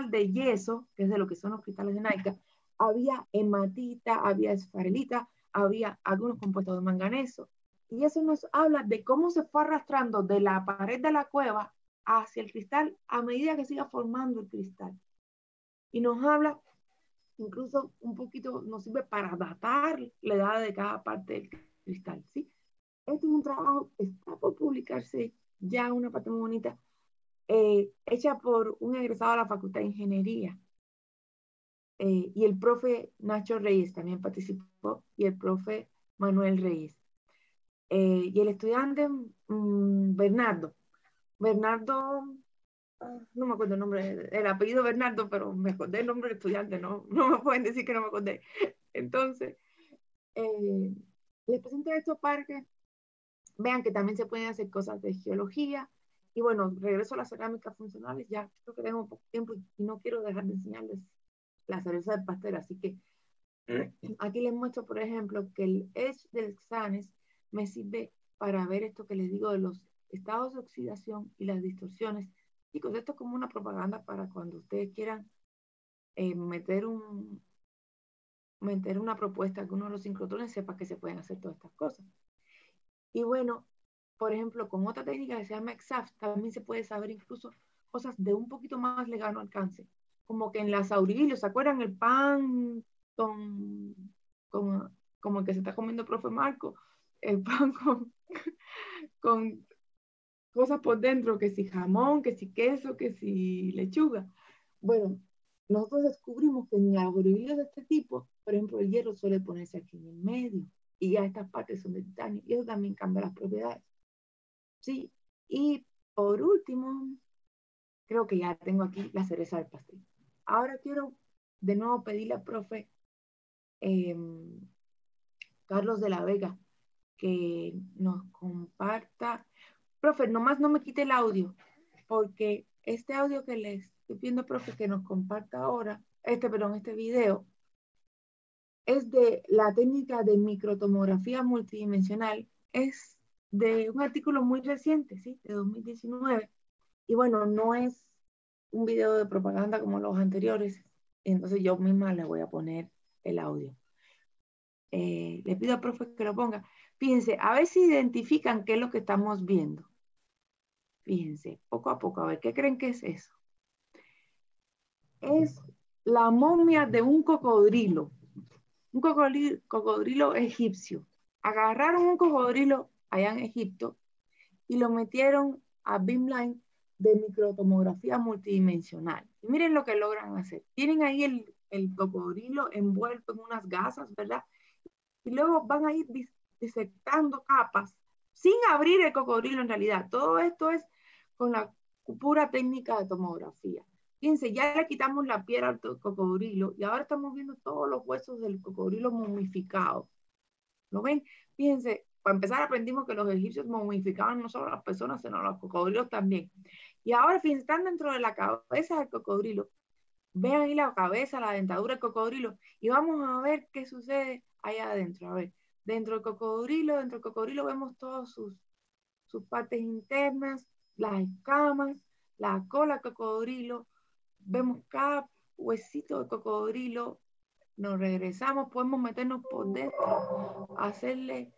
de yeso, que es de lo que son los cristales de Naica, había hematita, había esfarelita, había algunos compuestos de manganeso. Y eso nos habla de cómo se fue arrastrando de la pared de la cueva hacia el cristal a medida que siga formando el cristal. Y nos habla, incluso un poquito, nos sirve para datar la edad de cada parte del cristal, ¿sí? Este es un trabajo, está por publicarse ya una parte muy bonita, eh, hecha por un egresado de la Facultad de Ingeniería. Eh, y el profe Nacho Reyes también participó, y el profe Manuel Reyes. Eh, y el estudiante mm, Bernardo. Bernardo, ah, no me acuerdo el nombre, el apellido Bernardo, pero me acordé el nombre del estudiante, no, no me pueden decir que no me acordé. Entonces, les presento estos parques Vean que también se pueden hacer cosas de geología. Y bueno, regreso a las cerámicas funcionales. Ya creo que tengo poco tiempo y no quiero dejar de enseñarles la cereza de pastel. Así que aquí les muestro, por ejemplo, que el Edge del Xanes me sirve para ver esto que les digo de los estados de oxidación y las distorsiones. Chicos, esto es como una propaganda para cuando ustedes quieran eh, meter un meter una propuesta que uno de los sincrotrones sepa que se pueden hacer todas estas cosas. Y bueno, por ejemplo, con otra técnica que se llama EXAF, también se puede saber incluso cosas de un poquito más lejano alcance, como que en las aurilios, ¿se acuerdan el pan con, como el que se está comiendo el profe Marco? El pan con, con cosas por dentro, que si jamón, que si queso, que si lechuga. Bueno, nosotros descubrimos que en aurilios de este tipo, por ejemplo, el hierro suele ponerse aquí en el medio y ya estas partes son de titanio y eso también cambia las propiedades. Sí, y por último, creo que ya tengo aquí la cereza del pastel. Ahora quiero de nuevo pedirle al profe em, Carlos de la Vega que nos comparta. Profe, nomás no me quite el audio, porque este audio que les estoy pidiendo, profe, que nos comparta ahora, este, perdón, este video, es de la técnica de microtomografía multidimensional. Es de un artículo muy reciente, ¿sí? De 2019. Y bueno, no es un video de propaganda como los anteriores. Entonces yo misma le voy a poner el audio. Eh, le pido al profe que lo ponga. Fíjense, a ver si identifican qué es lo que estamos viendo. Fíjense, poco a poco, a ver, ¿qué creen que es eso? Es la momia de un cocodrilo un cocodrilo, egipcio. Agarraron un cocodrilo allá en Egipto y lo metieron a beamline de microtomografía multidimensional. Y miren lo que logran hacer. Tienen ahí el, el cocodrilo envuelto en unas gasas, ¿verdad? Y luego van a ir disectando capas sin abrir el cocodrilo en realidad. Todo esto es con la pura técnica de tomografía. Fíjense, ya le quitamos la piel al cocodrilo y ahora estamos viendo todos los huesos del cocodrilo momificado. ¿Lo ven? Fíjense, para empezar aprendimos que los egipcios momificaban no solo a las personas, sino a los cocodrilos también. Y ahora, fíjense, están dentro de la cabeza del cocodrilo. Vean ahí la cabeza, la dentadura del cocodrilo y vamos a ver qué sucede allá adentro. A ver, dentro del cocodrilo, dentro del cocodrilo vemos todas sus, sus partes internas, las escamas, la cola del cocodrilo, vemos cada huesito de cocodrilo, nos regresamos, podemos meternos por dentro, hacerle,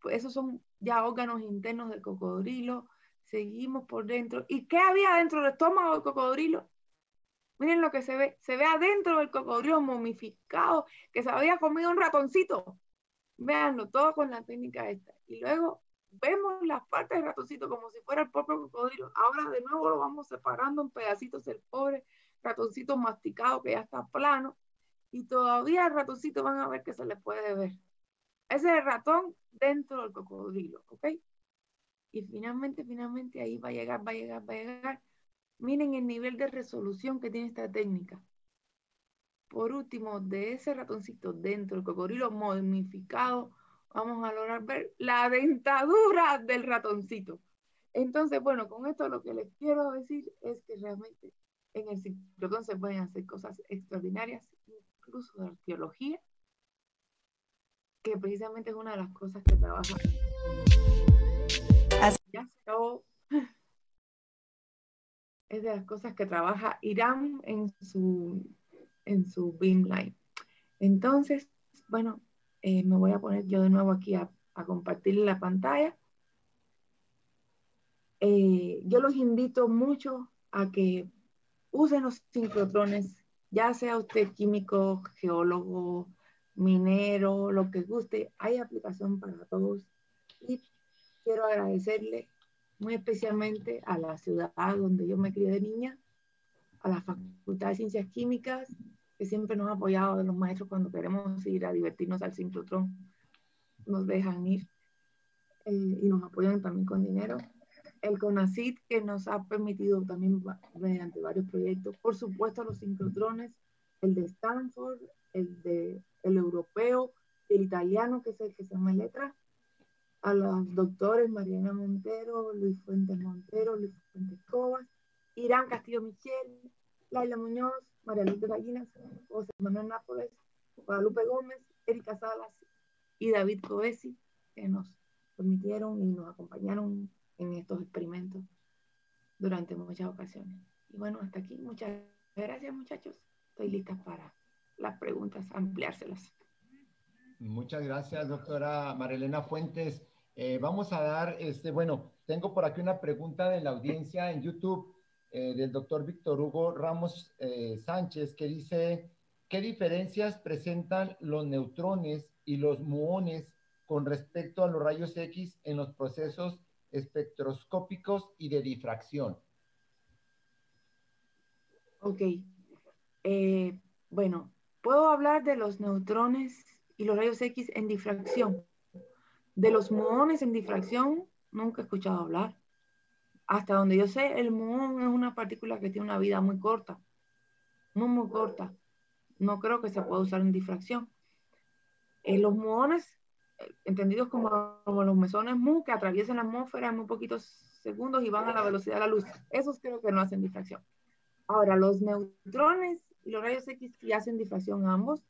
pues esos son ya órganos internos del cocodrilo, seguimos por dentro. ¿Y qué había dentro del estómago del cocodrilo? Miren lo que se ve, se ve adentro del cocodrilo momificado, que se había comido un ratoncito. Véanlo, todo con la técnica esta. Y luego vemos las partes del ratoncito como si fuera el propio cocodrilo. Ahora de nuevo lo vamos separando en pedacitos el pobre ratoncito masticado que ya está plano. Y todavía el ratoncito van a ver que se le puede ver. Ese es el ratón dentro del cocodrilo, ¿ok? Y finalmente, finalmente ahí va a llegar, va a llegar, va a llegar. Miren el nivel de resolución que tiene esta técnica. Por último, de ese ratoncito dentro del cocodrilo momificado, vamos a lograr ver la dentadura del ratoncito. Entonces, bueno, con esto lo que les quiero decir es que realmente en el ciclotón se pueden hacer cosas extraordinarias, incluso de arqueología, que precisamente es una de las cosas que trabaja. Ya Es de las cosas que trabaja Irán en su, en su Beamline. Entonces, bueno, eh, me voy a poner yo de nuevo aquí a, a compartir la pantalla. Eh, yo los invito mucho a que usen los sincrotrones, ya sea usted químico, geólogo, minero, lo que guste, hay aplicación para todos. Y quiero agradecerle muy especialmente a la ciudad donde yo me crié de niña, a la Facultad de Ciencias Químicas, que siempre nos ha apoyado de los maestros cuando queremos ir a divertirnos al sincrotrón, nos dejan ir eh, y nos apoyan también con dinero. El CONACIT, que nos ha permitido también mediante varios proyectos, por supuesto los sincrotrones, el de Stanford, el de el europeo, el italiano, que es el que se llama letra, a los doctores Mariana Montero, Luis Fuentes Montero, Luis Fuentes Cobas, Irán Castillo Michel, Laila Muñoz, María Luis de Gallinas, José Manuel Nápoles, Guadalupe Gómez, Erika Salas y David Coesi, que nos permitieron y nos acompañaron en estos experimentos durante muchas ocasiones. Y bueno, hasta aquí. Muchas gracias, muchachos. Estoy lista para las preguntas, ampliárselas. Muchas gracias, doctora Marilena Fuentes. Eh, vamos a dar, este, bueno, tengo por aquí una pregunta de la audiencia en YouTube eh, del doctor Víctor Hugo Ramos eh, Sánchez que dice, ¿qué diferencias presentan los neutrones y los muones con respecto a los rayos X en los procesos espectroscópicos y de difracción? Ok. bueno, puedo hablar de los neutrones y los rayos X en difracción. De los muones en difracción, nunca he escuchado hablar. Hasta donde yo sé, el muón es una partícula que tiene una vida muy corta, muy, muy corta. No creo que se pueda usar en difracción. Eh, los muones, eh, entendidos como, los mesones mu, que atraviesan la atmósfera en muy poquitos segundos y van a la velocidad de la luz, esos creo que no hacen difracción. Ahora, los neutrones y los rayos X sí hacen difracción ambos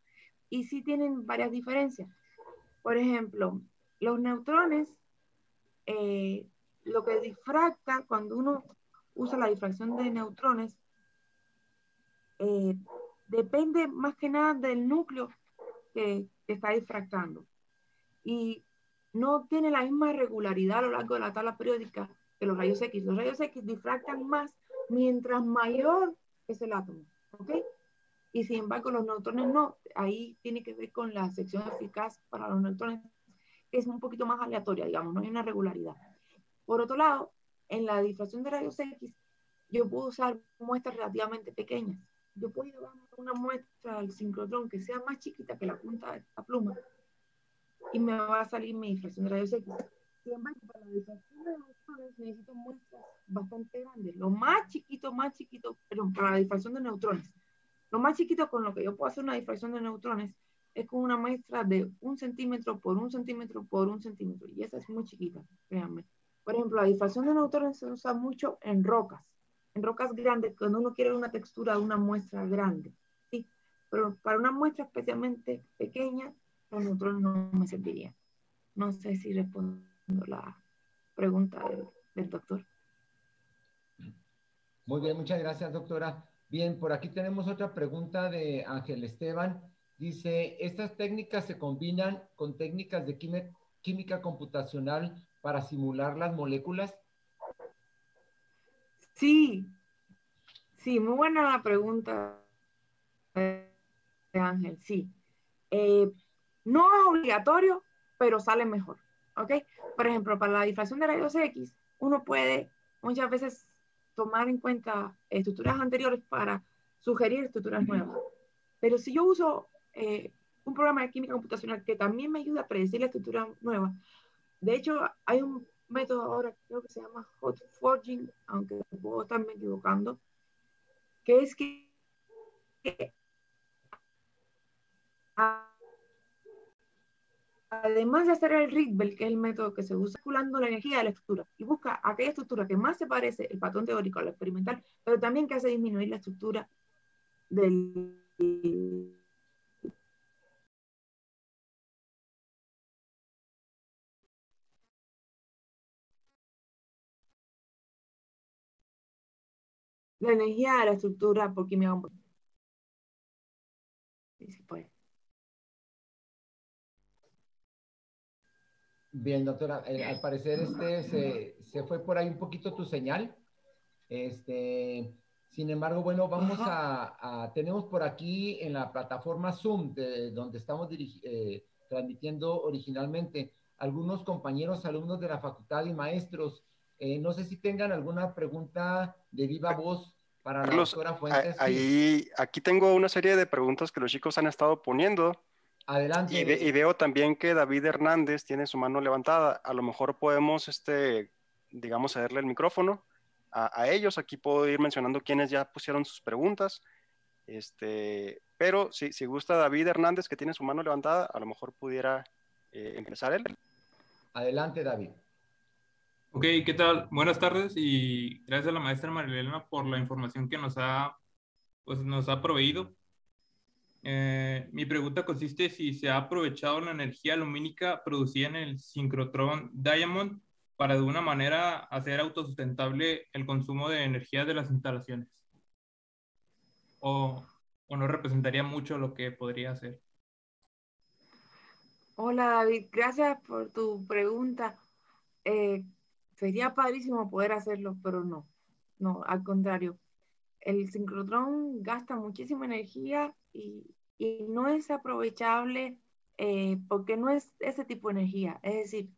y sí tienen varias diferencias. Por ejemplo, los neutrones, eh, lo que difracta cuando uno usa la difracción de neutrones, eh, depende más que nada del núcleo que, está difractando. Y no tiene la misma regularidad a lo largo de la tabla periódica que los rayos X. Los rayos X difractan más mientras mayor es el átomo. ¿ok? y sin embargo los neutrones no. Ahí tiene que ver con la sección eficaz para los neutrones, que es un poquito más aleatoria, digamos, no hay una regularidad. Por otro lado, en la difracción de rayos X, yo puedo usar muestras relativamente pequeñas. Yo puedo llevar una muestra al sincrotrón que sea más chiquita que la punta de esta pluma y me va a salir mi difracción de rayos X. Sin embargo, para la difracción de neutrones necesito muestras bastante grandes. Lo más chiquito, más chiquito, pero para la difracción de neutrones lo más chiquito con lo que yo puedo hacer una difracción de neutrones es con una muestra de un centímetro por un centímetro por un centímetro. Y esa es muy chiquita, créanme. Por ejemplo, la difracción de neutrones se usa mucho en rocas, en rocas grandes, cuando uno quiere una textura de una muestra grande. ¿sí? Pero para una muestra especialmente pequeña, los neutrones no me servirían. No sé si respondo la pregunta del doctor. Muy bien, muchas gracias, doctora. Bien, por aquí tenemos otra pregunta de Ángel Esteban. Dice, ¿estas técnicas se combinan con técnicas de química computacional para simular las moléculas? Sí, sí, muy buena la pregunta Ángel, sí. Eh, no es obligatorio, pero sale mejor, ¿ok? Por ejemplo, para la difracción de rayos X, uno puede muchas veces tomar en cuenta estructuras anteriores para sugerir estructuras nuevas. Pero si yo uso eh, un programa de química computacional que también me ayuda a predecir la estructura nueva, de hecho hay un método ahora, creo que se llama hot forging, aunque puedo estarme equivocando, que es que además de hacer el Rydberg, que es el método que se usa calculando la energía de la estructura, y busca aquella estructura que más se parece el patrón teórico al experimental, pero también que hace disminuir la estructura del la energía de la estructura por química. Puede. Bien, doctora, eh, al parecer este se, se, fue por ahí un poquito tu señal. Este, sin embargo, bueno, vamos a, tenemos por aquí en la plataforma Zoom, de, donde estamos eh, transmitiendo originalmente, algunos compañeros, alumnos de la facultad y maestros. Eh, no sé si tengan alguna pregunta de viva voz para la doctora Fuentes. Ahí, aquí tengo una serie de preguntas que los chicos han estado poniendo. Adelante. Y, veo también que David Hernández tiene su mano levantada. A lo mejor podemos, este, digamos, cederle el micrófono a, ellos. Aquí puedo ir mencionando quienes ya pusieron sus preguntas. Este, pero si, si gusta David Hernández, que tiene su mano levantada, a lo mejor pudiera eh, empezar él. Adelante, David. Ok, ¿qué tal? Buenas tardes y gracias a la maestra Marilena por la información que nos ha, pues, nos ha proveído. Eh, mi pregunta consiste si se ha aprovechado la energía lumínica producida en el sincrotrón Diamond para de una manera hacer autosustentable el consumo de energía de las instalaciones. O, o no representaría mucho lo que podría hacer. Hola David, gracias por tu pregunta. Eh, sería padrísimo poder hacerlo, pero no, no, al contrario. El sincrotrón gasta muchísima energía y, no es aprovechable eh, porque no es ese tipo de energía. Es decir,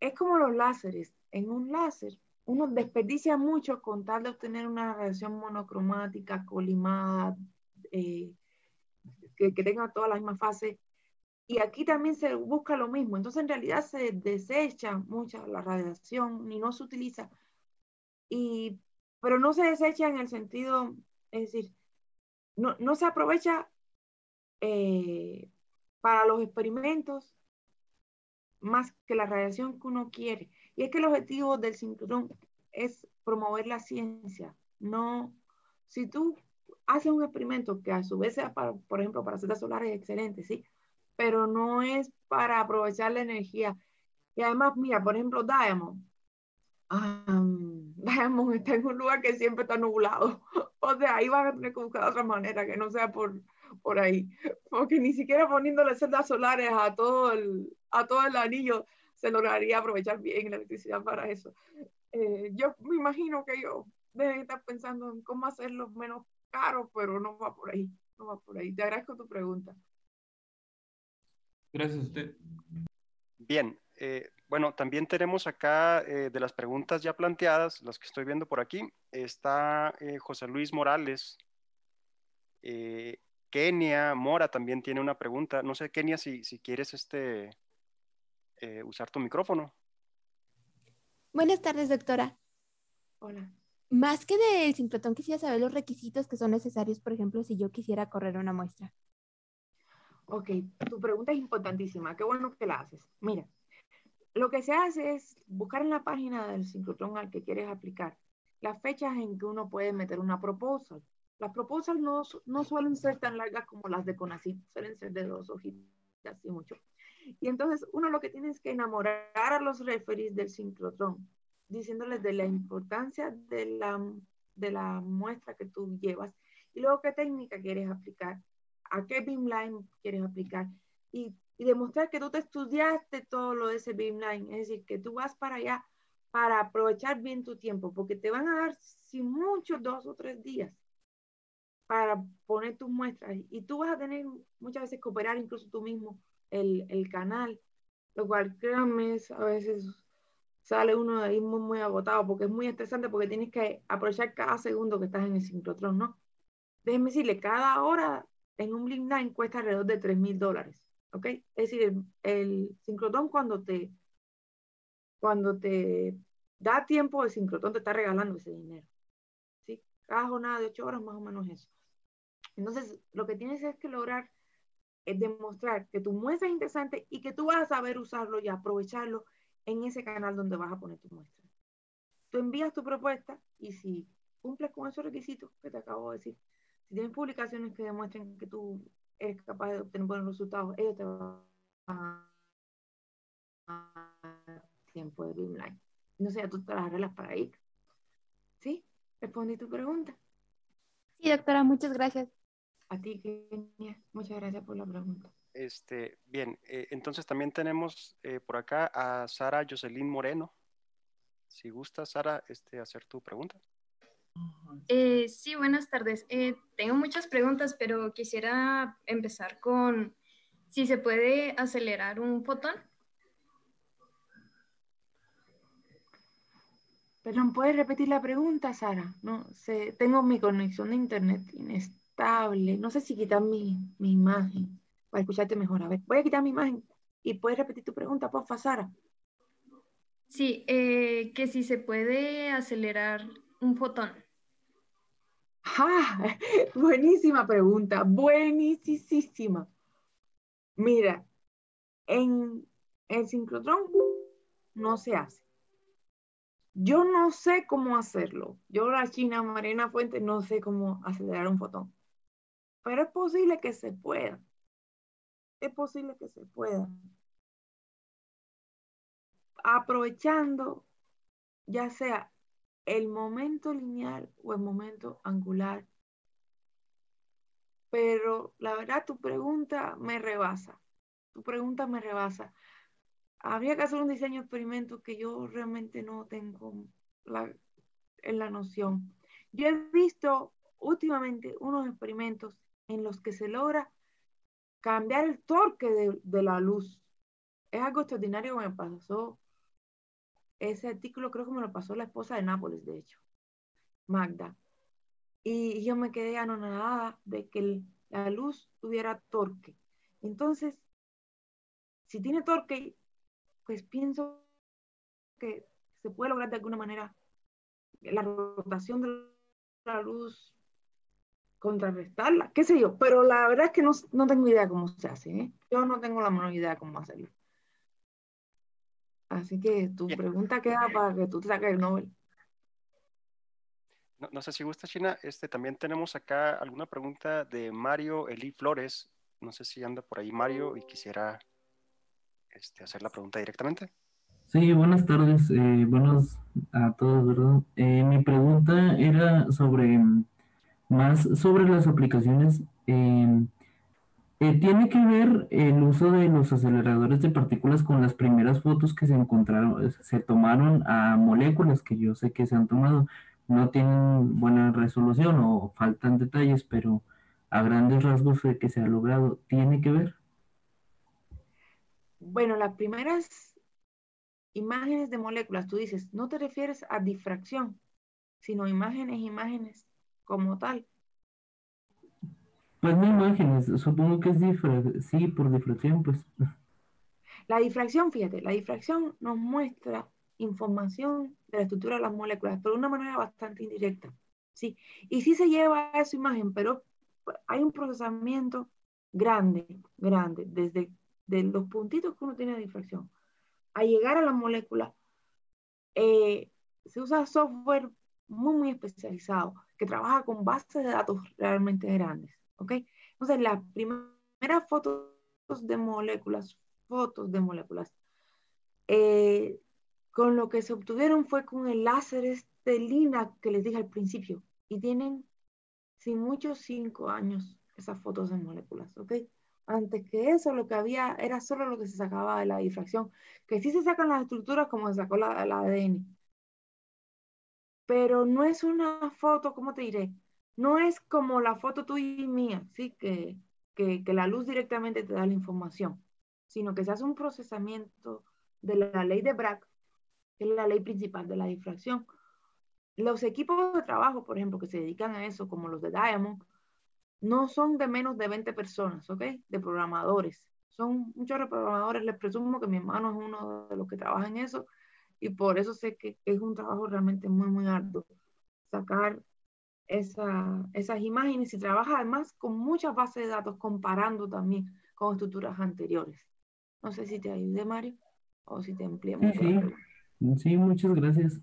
es como los láseres. En un láser, uno desperdicia mucho con tal de obtener una radiación monocromática, colimada, eh, que, que, tenga toda la misma fase. Y aquí también se busca lo mismo. Entonces, en realidad se desecha mucha la radiación y no se utiliza. Y, pero no se desecha en el sentido, es decir, no, no se aprovecha eh, para los experimentos más que la radiación que uno quiere. Y es que el objetivo del cinturón es promover la ciencia. No, si tú haces un experimento que a su vez sea, para, por ejemplo, para celdas solares, excelente, sí, pero no es para aprovechar la energía. Y además, mira, por ejemplo, Diamond. Diamond está en un lugar que siempre está nublado. O sea, ahí van a tener que buscar otra manera que no sea por, por ahí, porque ni siquiera poniéndole celdas solares a todo el, a todo el anillo se lograría aprovechar bien la electricidad para eso. Eh, yo me imagino que yo deben estar pensando en cómo hacerlo menos caro, pero no va por ahí, no va por ahí. Te agradezco tu pregunta. Gracias a usted. Bien, eh, bueno, también tenemos acá eh, de las preguntas ya planteadas, las que estoy viendo por aquí, está José Luis Morales. Kenia Mora también tiene una pregunta. No sé, Kenia, si, si quieres este, eh, usar tu micrófono. Buenas tardes, doctora. Hola. Más que del sincrotón, quisiera saber los requisitos que son necesarios, por ejemplo, si yo quisiera correr una muestra. Ok, tu pregunta es importantísima. Qué bueno que la haces. Mira, lo que se hace es buscar en la página del sincrotrón al que quieres aplicar las fechas en que uno puede meter una proposal. Las proposals no, no suelen ser tan largas como las de CONACYT, suelen ser de dos hojitas y mucho. Y entonces uno lo que tiene es que enamorar a los referees del sincrotrón, diciéndoles de la importancia de la, de la muestra que tú llevas y luego qué técnica quieres aplicar, a qué beamline quieres aplicar. Y, y demostrar que tú te estudiaste todo lo de ese beamline, es decir, que tú vas para allá para aprovechar bien tu tiempo, porque te van a dar, si mucho, dos o tres días para poner tus muestras. Y tú vas a tener muchas veces que operar incluso tú mismo el, el canal, lo cual créanme, a veces sale uno de ahí muy, muy agotado porque es muy estresante porque tienes que aprovechar cada segundo que estás en el sincrotrón, ¿no? Déjenme decirle, cada hora en un Blink 9 cuesta alrededor de 3 mil dólares, ¿ok? Es decir, el, el, sincrotrón cuando te, cuando te da tiempo, el sincrotrón te está regalando ese dinero, ¿sí? Cada jornada de 8 horas más o menos eso. Entonces, lo que tienes es que lograr es demostrar que tu muestra es interesante y que tú vas a saber usarlo y aprovecharlo en ese canal donde vas a poner tu muestra. Tú envías tu propuesta y si cumples con esos requisitos que te acabo de decir, si tienes publicaciones que demuestren que tú eres capaz de obtener buenos resultados, ellos te van a tiempo de Beamline. No sé, tú te las arreglas para ir. ¿Sí? Respondí tu pregunta. Sí, doctora, muchas gracias. A ti, Kenia, muchas gracias por la pregunta. Este, bien, eh, entonces también tenemos eh, por acá a Sara Jocelyn Moreno. Si gusta, Sara, este, hacer tu pregunta. Eh, sí, buenas tardes. tengo muchas preguntas, pero quisiera empezar con si se puede acelerar un fotón. Perdón, ¿puedes repetir la pregunta, Sara? No sé, tengo mi conexión de internet inestable. No sé si quitar mi, mi imagen para escucharte mejor. A ver, voy a quitar mi imagen y puedes repetir tu pregunta, porfa, Sara. Sí, eh, que si se puede acelerar un fotón. ¡Ah! Buenísima pregunta, buenísima. Mira, en el sincrotrón no se hace. Yo no sé cómo hacerlo. Yo, la China Marina Fuente, no sé cómo acelerar un fotón. Pero es posible que se pueda. Es posible que se pueda. Aprovechando ya sea el momento lineal o el momento angular. Pero la verdad, tu pregunta me rebasa. Tu pregunta me rebasa habría que hacer un diseño experimento que yo realmente no tengo la, en la noción. Yo he visto últimamente unos experimentos en los que se logra cambiar el torque de, la luz. Es algo extraordinario que me pasó. Ese artículo creo que me lo pasó la esposa de Nápoles, de hecho, Magda. Y yo me quedé anonadada de que la luz tuviera torque. Entonces, si tiene torque, pues pienso que se puede lograr de alguna manera la rotación de la luz, contrarrestarla, qué sé yo, pero la verdad es que no, no tengo idea cómo se hace, ¿eh? yo no tengo la menor idea cómo hacerlo. Así que tu pregunta queda para que tú te saques el Nobel. No, no, sé si gusta, China. Este, también tenemos acá alguna pregunta de Mario Eli Flores. No sé si anda por ahí Mario y quisiera este, hacer la pregunta directamente. Sí, buenas tardes, eh, buenos a todos, ¿verdad? Eh, mi pregunta era sobre, más sobre las aplicaciones. Em, eh, ¿Tiene que ver el uso de los aceleradores de partículas con las primeras fotos que se encontraron, se tomaron a moléculas que yo sé que se han tomado? No tienen buena resolución o faltan detalles, pero a grandes rasgos de que se ha logrado, ¿tiene que ver? Bueno, las primeras imágenes de moléculas, tú dices, no te refieres a difracción, sino imágenes, imágenes como tal. Pues no imágenes, supongo que es difracción, sí, por difracción, pues. La difracción, fíjate, la difracción nos muestra información de la estructura de las moléculas, pero de una manera bastante indirecta. Sí, y sí se lleva a esa imagen, pero hay un procesamiento grande, grande, desde de los puntitos que uno tiene de difracción a llegar a la molécula, eh, se usa software muy, muy especializado que trabaja con bases de datos realmente grandes. ¿Ok? Entonces, las primeras fotos de moléculas, fotos de moléculas, eh, con lo que se obtuvieron fue con el láser este LINAC que les dije al principio, y tienen, sin muchos, cinco años esas fotos de moléculas, ¿ok? Antes que eso, lo que había era solo lo que se sacaba de la difracción, que sí se sacan las estructuras como se sacó la, el ADN. Pero no es una foto, ¿cómo te diré? No es como la foto tuya y mía, ¿sí? Que, que, la luz directamente te da la información, sino que se hace un procesamiento de la ley de Bragg, que es la ley principal de la difracción. Los equipos de trabajo, por ejemplo, que se dedican a eso, como los de Diamond, no son de menos de 20 personas, ¿ok? De programadores. Son muchos programadores, les presumo que mi hermano es uno de los que trabaja en eso y por eso sé que es un trabajo realmente muy, muy arduo. Sacar esas imágenes y trabaja además con muchas bases de datos comparando también con estructuras anteriores. No sé si te ayude, Mario, o si te ampliamos. Sí, sí. muchas gracias.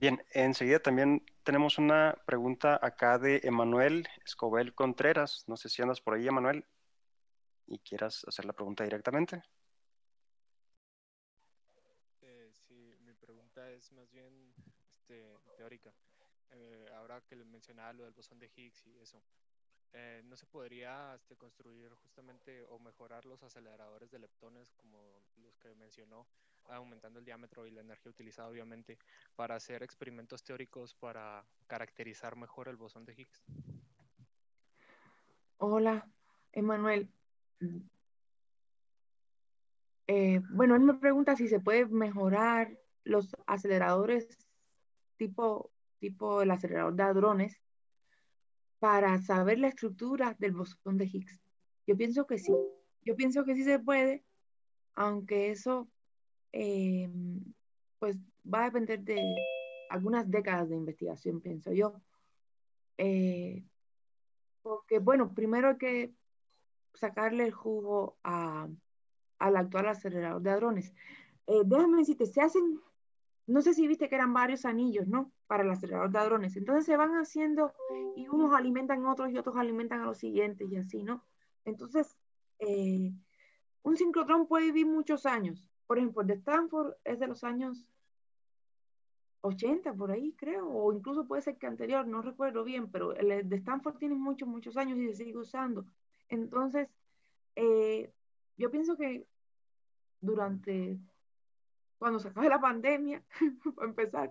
Bien, enseguida también tenemos una pregunta acá de Emanuel Escobel Contreras. No sé si andas por ahí, Emanuel, y quieras hacer la pregunta directamente. Eh, sí, mi pregunta es más bien este, teórica. Eh, ahora que mencionaba lo del bosón de Higgs y eso, eh, ¿no se podría este, construir justamente o mejorar los aceleradores de leptones como los que mencionó, aumentando el diámetro y la energía utilizada obviamente, para hacer experimentos teóricos para caracterizar mejor el bosón de Higgs? Hola, Emanuel. Eh, bueno, él me pregunta si se puede mejorar los aceleradores tipo, tipo el acelerador de hadrones para saber la estructura del bosón de Higgs. Yo pienso que sí. Yo pienso que sí se puede, aunque eso eh, pues va a depender de algunas décadas de investigación, pienso yo. Eh, porque, bueno, primero hay que sacarle el jugo a, al actual acelerador de hadrones. Eh, déjame decirte, se hacen, no sé si viste que eran varios anillos, ¿no? Para el acelerador de hadrones. Entonces se van haciendo y unos alimentan a otros y otros alimentan a los siguientes y así, ¿no? Entonces, eh, un sincrotrón puede vivir muchos años. Por ejemplo, el de Stanford es de los años 80 por ahí, creo, o incluso puede ser que anterior, no recuerdo bien, pero el de Stanford tiene muchos, muchos años y se sigue usando. Entonces, eh, yo pienso que durante, cuando se acabe la pandemia, para empezar,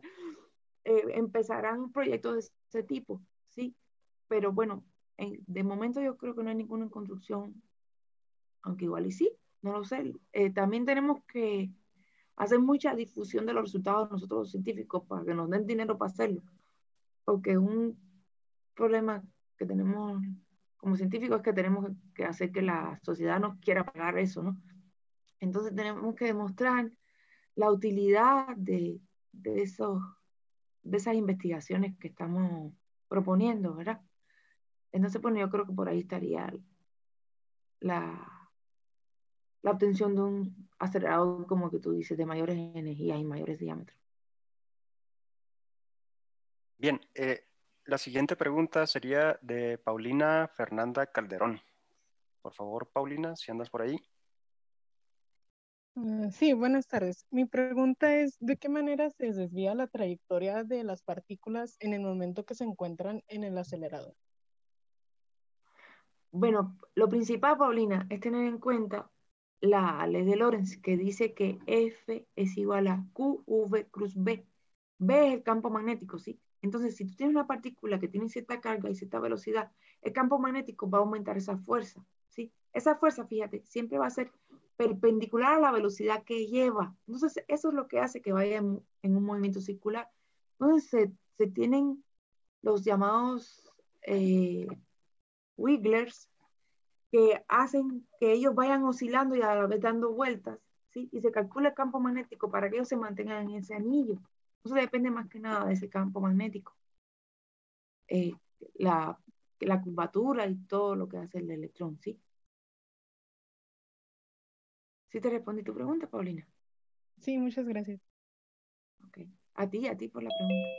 eh, empezarán proyectos de ese tipo, ¿sí? Pero bueno, de momento yo creo que no hay ninguna en construcción, aunque igual y sí, no lo sé. Eh, también tenemos que hacer mucha difusión de los resultados nosotros los científicos para que nos den dinero para hacerlo. Porque un problema que tenemos como científicos es que tenemos que hacer que la sociedad nos quiera pagar eso, ¿no? Entonces tenemos que demostrar la utilidad de, de, esos, de esas investigaciones que estamos proponiendo, ¿verdad? Entonces, bueno, yo creo que por ahí estaría la, la obtención de un acelerador, como que tú dices, de mayores energías y mayores diámetros. Bien, eh, la siguiente pregunta sería de Paulina Fernanda Calderón. Por favor, Paulina, si andas por ahí. Ah, sí, buenas tardes. Mi pregunta es, ¿de qué manera se desvía la trayectoria de las partículas en el momento que se encuentran en el acelerador? Bueno, lo principal, Paulina, es tener en cuenta la ley de Lorentz, que dice que F es igual a QV cruz B. B es el campo magnético, ¿sí? Entonces, si tú tienes una partícula que tiene cierta carga y cierta velocidad, el campo magnético va a aumentar esa fuerza, ¿sí? Esa fuerza, fíjate, siempre va a ser perpendicular a la velocidad que lleva. Entonces, eso es lo que hace que vaya en, un movimiento circular. Entonces, se, tienen los llamados eh, wigglers, que hacen que ellos vayan oscilando y a la vez dando vueltas, ¿sí? Y se calcula el campo magnético para que ellos se mantengan en ese anillo. Eso depende más que nada de ese campo magnético. Eh, la, la curvatura y todo lo que hace el electrón, ¿sí? ¿Sí te respondí tu pregunta, Paulina? Sí, muchas gracias. Ok. A ti, a ti por la pregunta.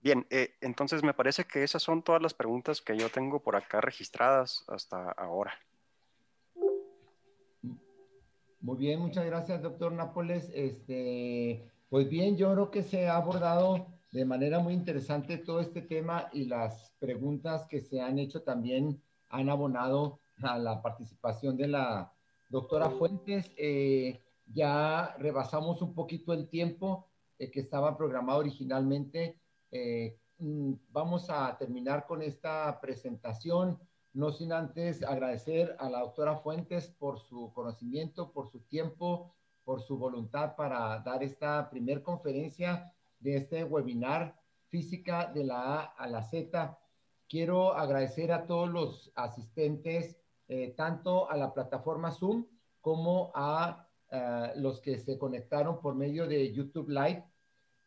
Bien, eh, entonces me parece que esas son todas las preguntas que yo tengo por acá registradas hasta ahora. Muy bien, muchas gracias, doctor Nápoles. Este, pues bien, yo creo que se ha abordado de manera muy interesante todo este tema y las preguntas que se han hecho también han abonado a la participación de la doctora Fuentes. Eh, ya rebasamos un poquito el tiempo eh, que estaba programado originalmente. Eh, mm, vamos a terminar con esta presentación, no sin antes agradecer a la doctora Fuentes por su conocimiento, por su tiempo, por su voluntad para dar esta primer conferencia de este webinar física de la A a la Z. Quiero agradecer a todos los asistentes, eh, tanto a la plataforma Zoom como a eh, los que se conectaron por medio de YouTube Live.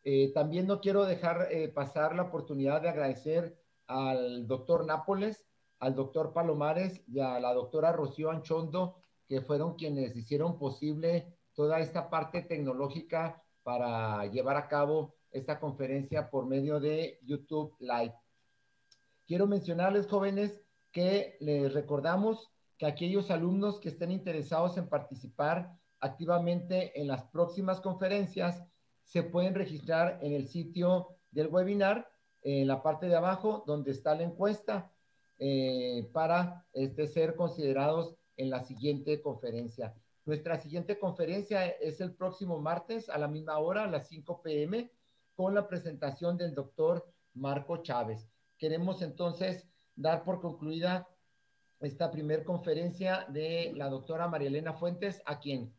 Eh, también no quiero dejar pasar la oportunidad de agradecer al doctor Nápoles, al doctor Palomares y a la doctora Rocío Anchondo, que fueron quienes hicieron posible toda esta parte tecnológica para llevar a cabo esta conferencia por medio de YouTube Live. Quiero mencionarles, jóvenes, que les recordamos que aquellos alumnos que estén interesados en participar activamente en las próximas conferencias se pueden registrar en el sitio del webinar en la parte de abajo donde está la encuesta eh, para este, ser considerados en la siguiente conferencia. Nuestra siguiente conferencia es el próximo martes a la misma hora, a las 5 pm, con la presentación del doctor Marco Chávez. Queremos entonces dar por concluida esta primer conferencia de la doctora María Elena Fuentes, a quien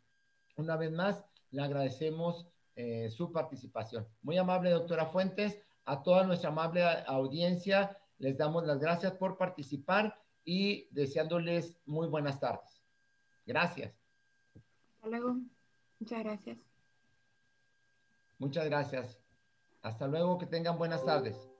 una vez más le agradecemos eh, su participación. Muy amable doctora Fuentes, a toda nuestra amable audiencia les damos las gracias por participar y deseándoles muy buenas tardes. Gracias. Hasta luego. Muchas gracias. Muchas gracias. Hasta luego, que tengan buenas tardes.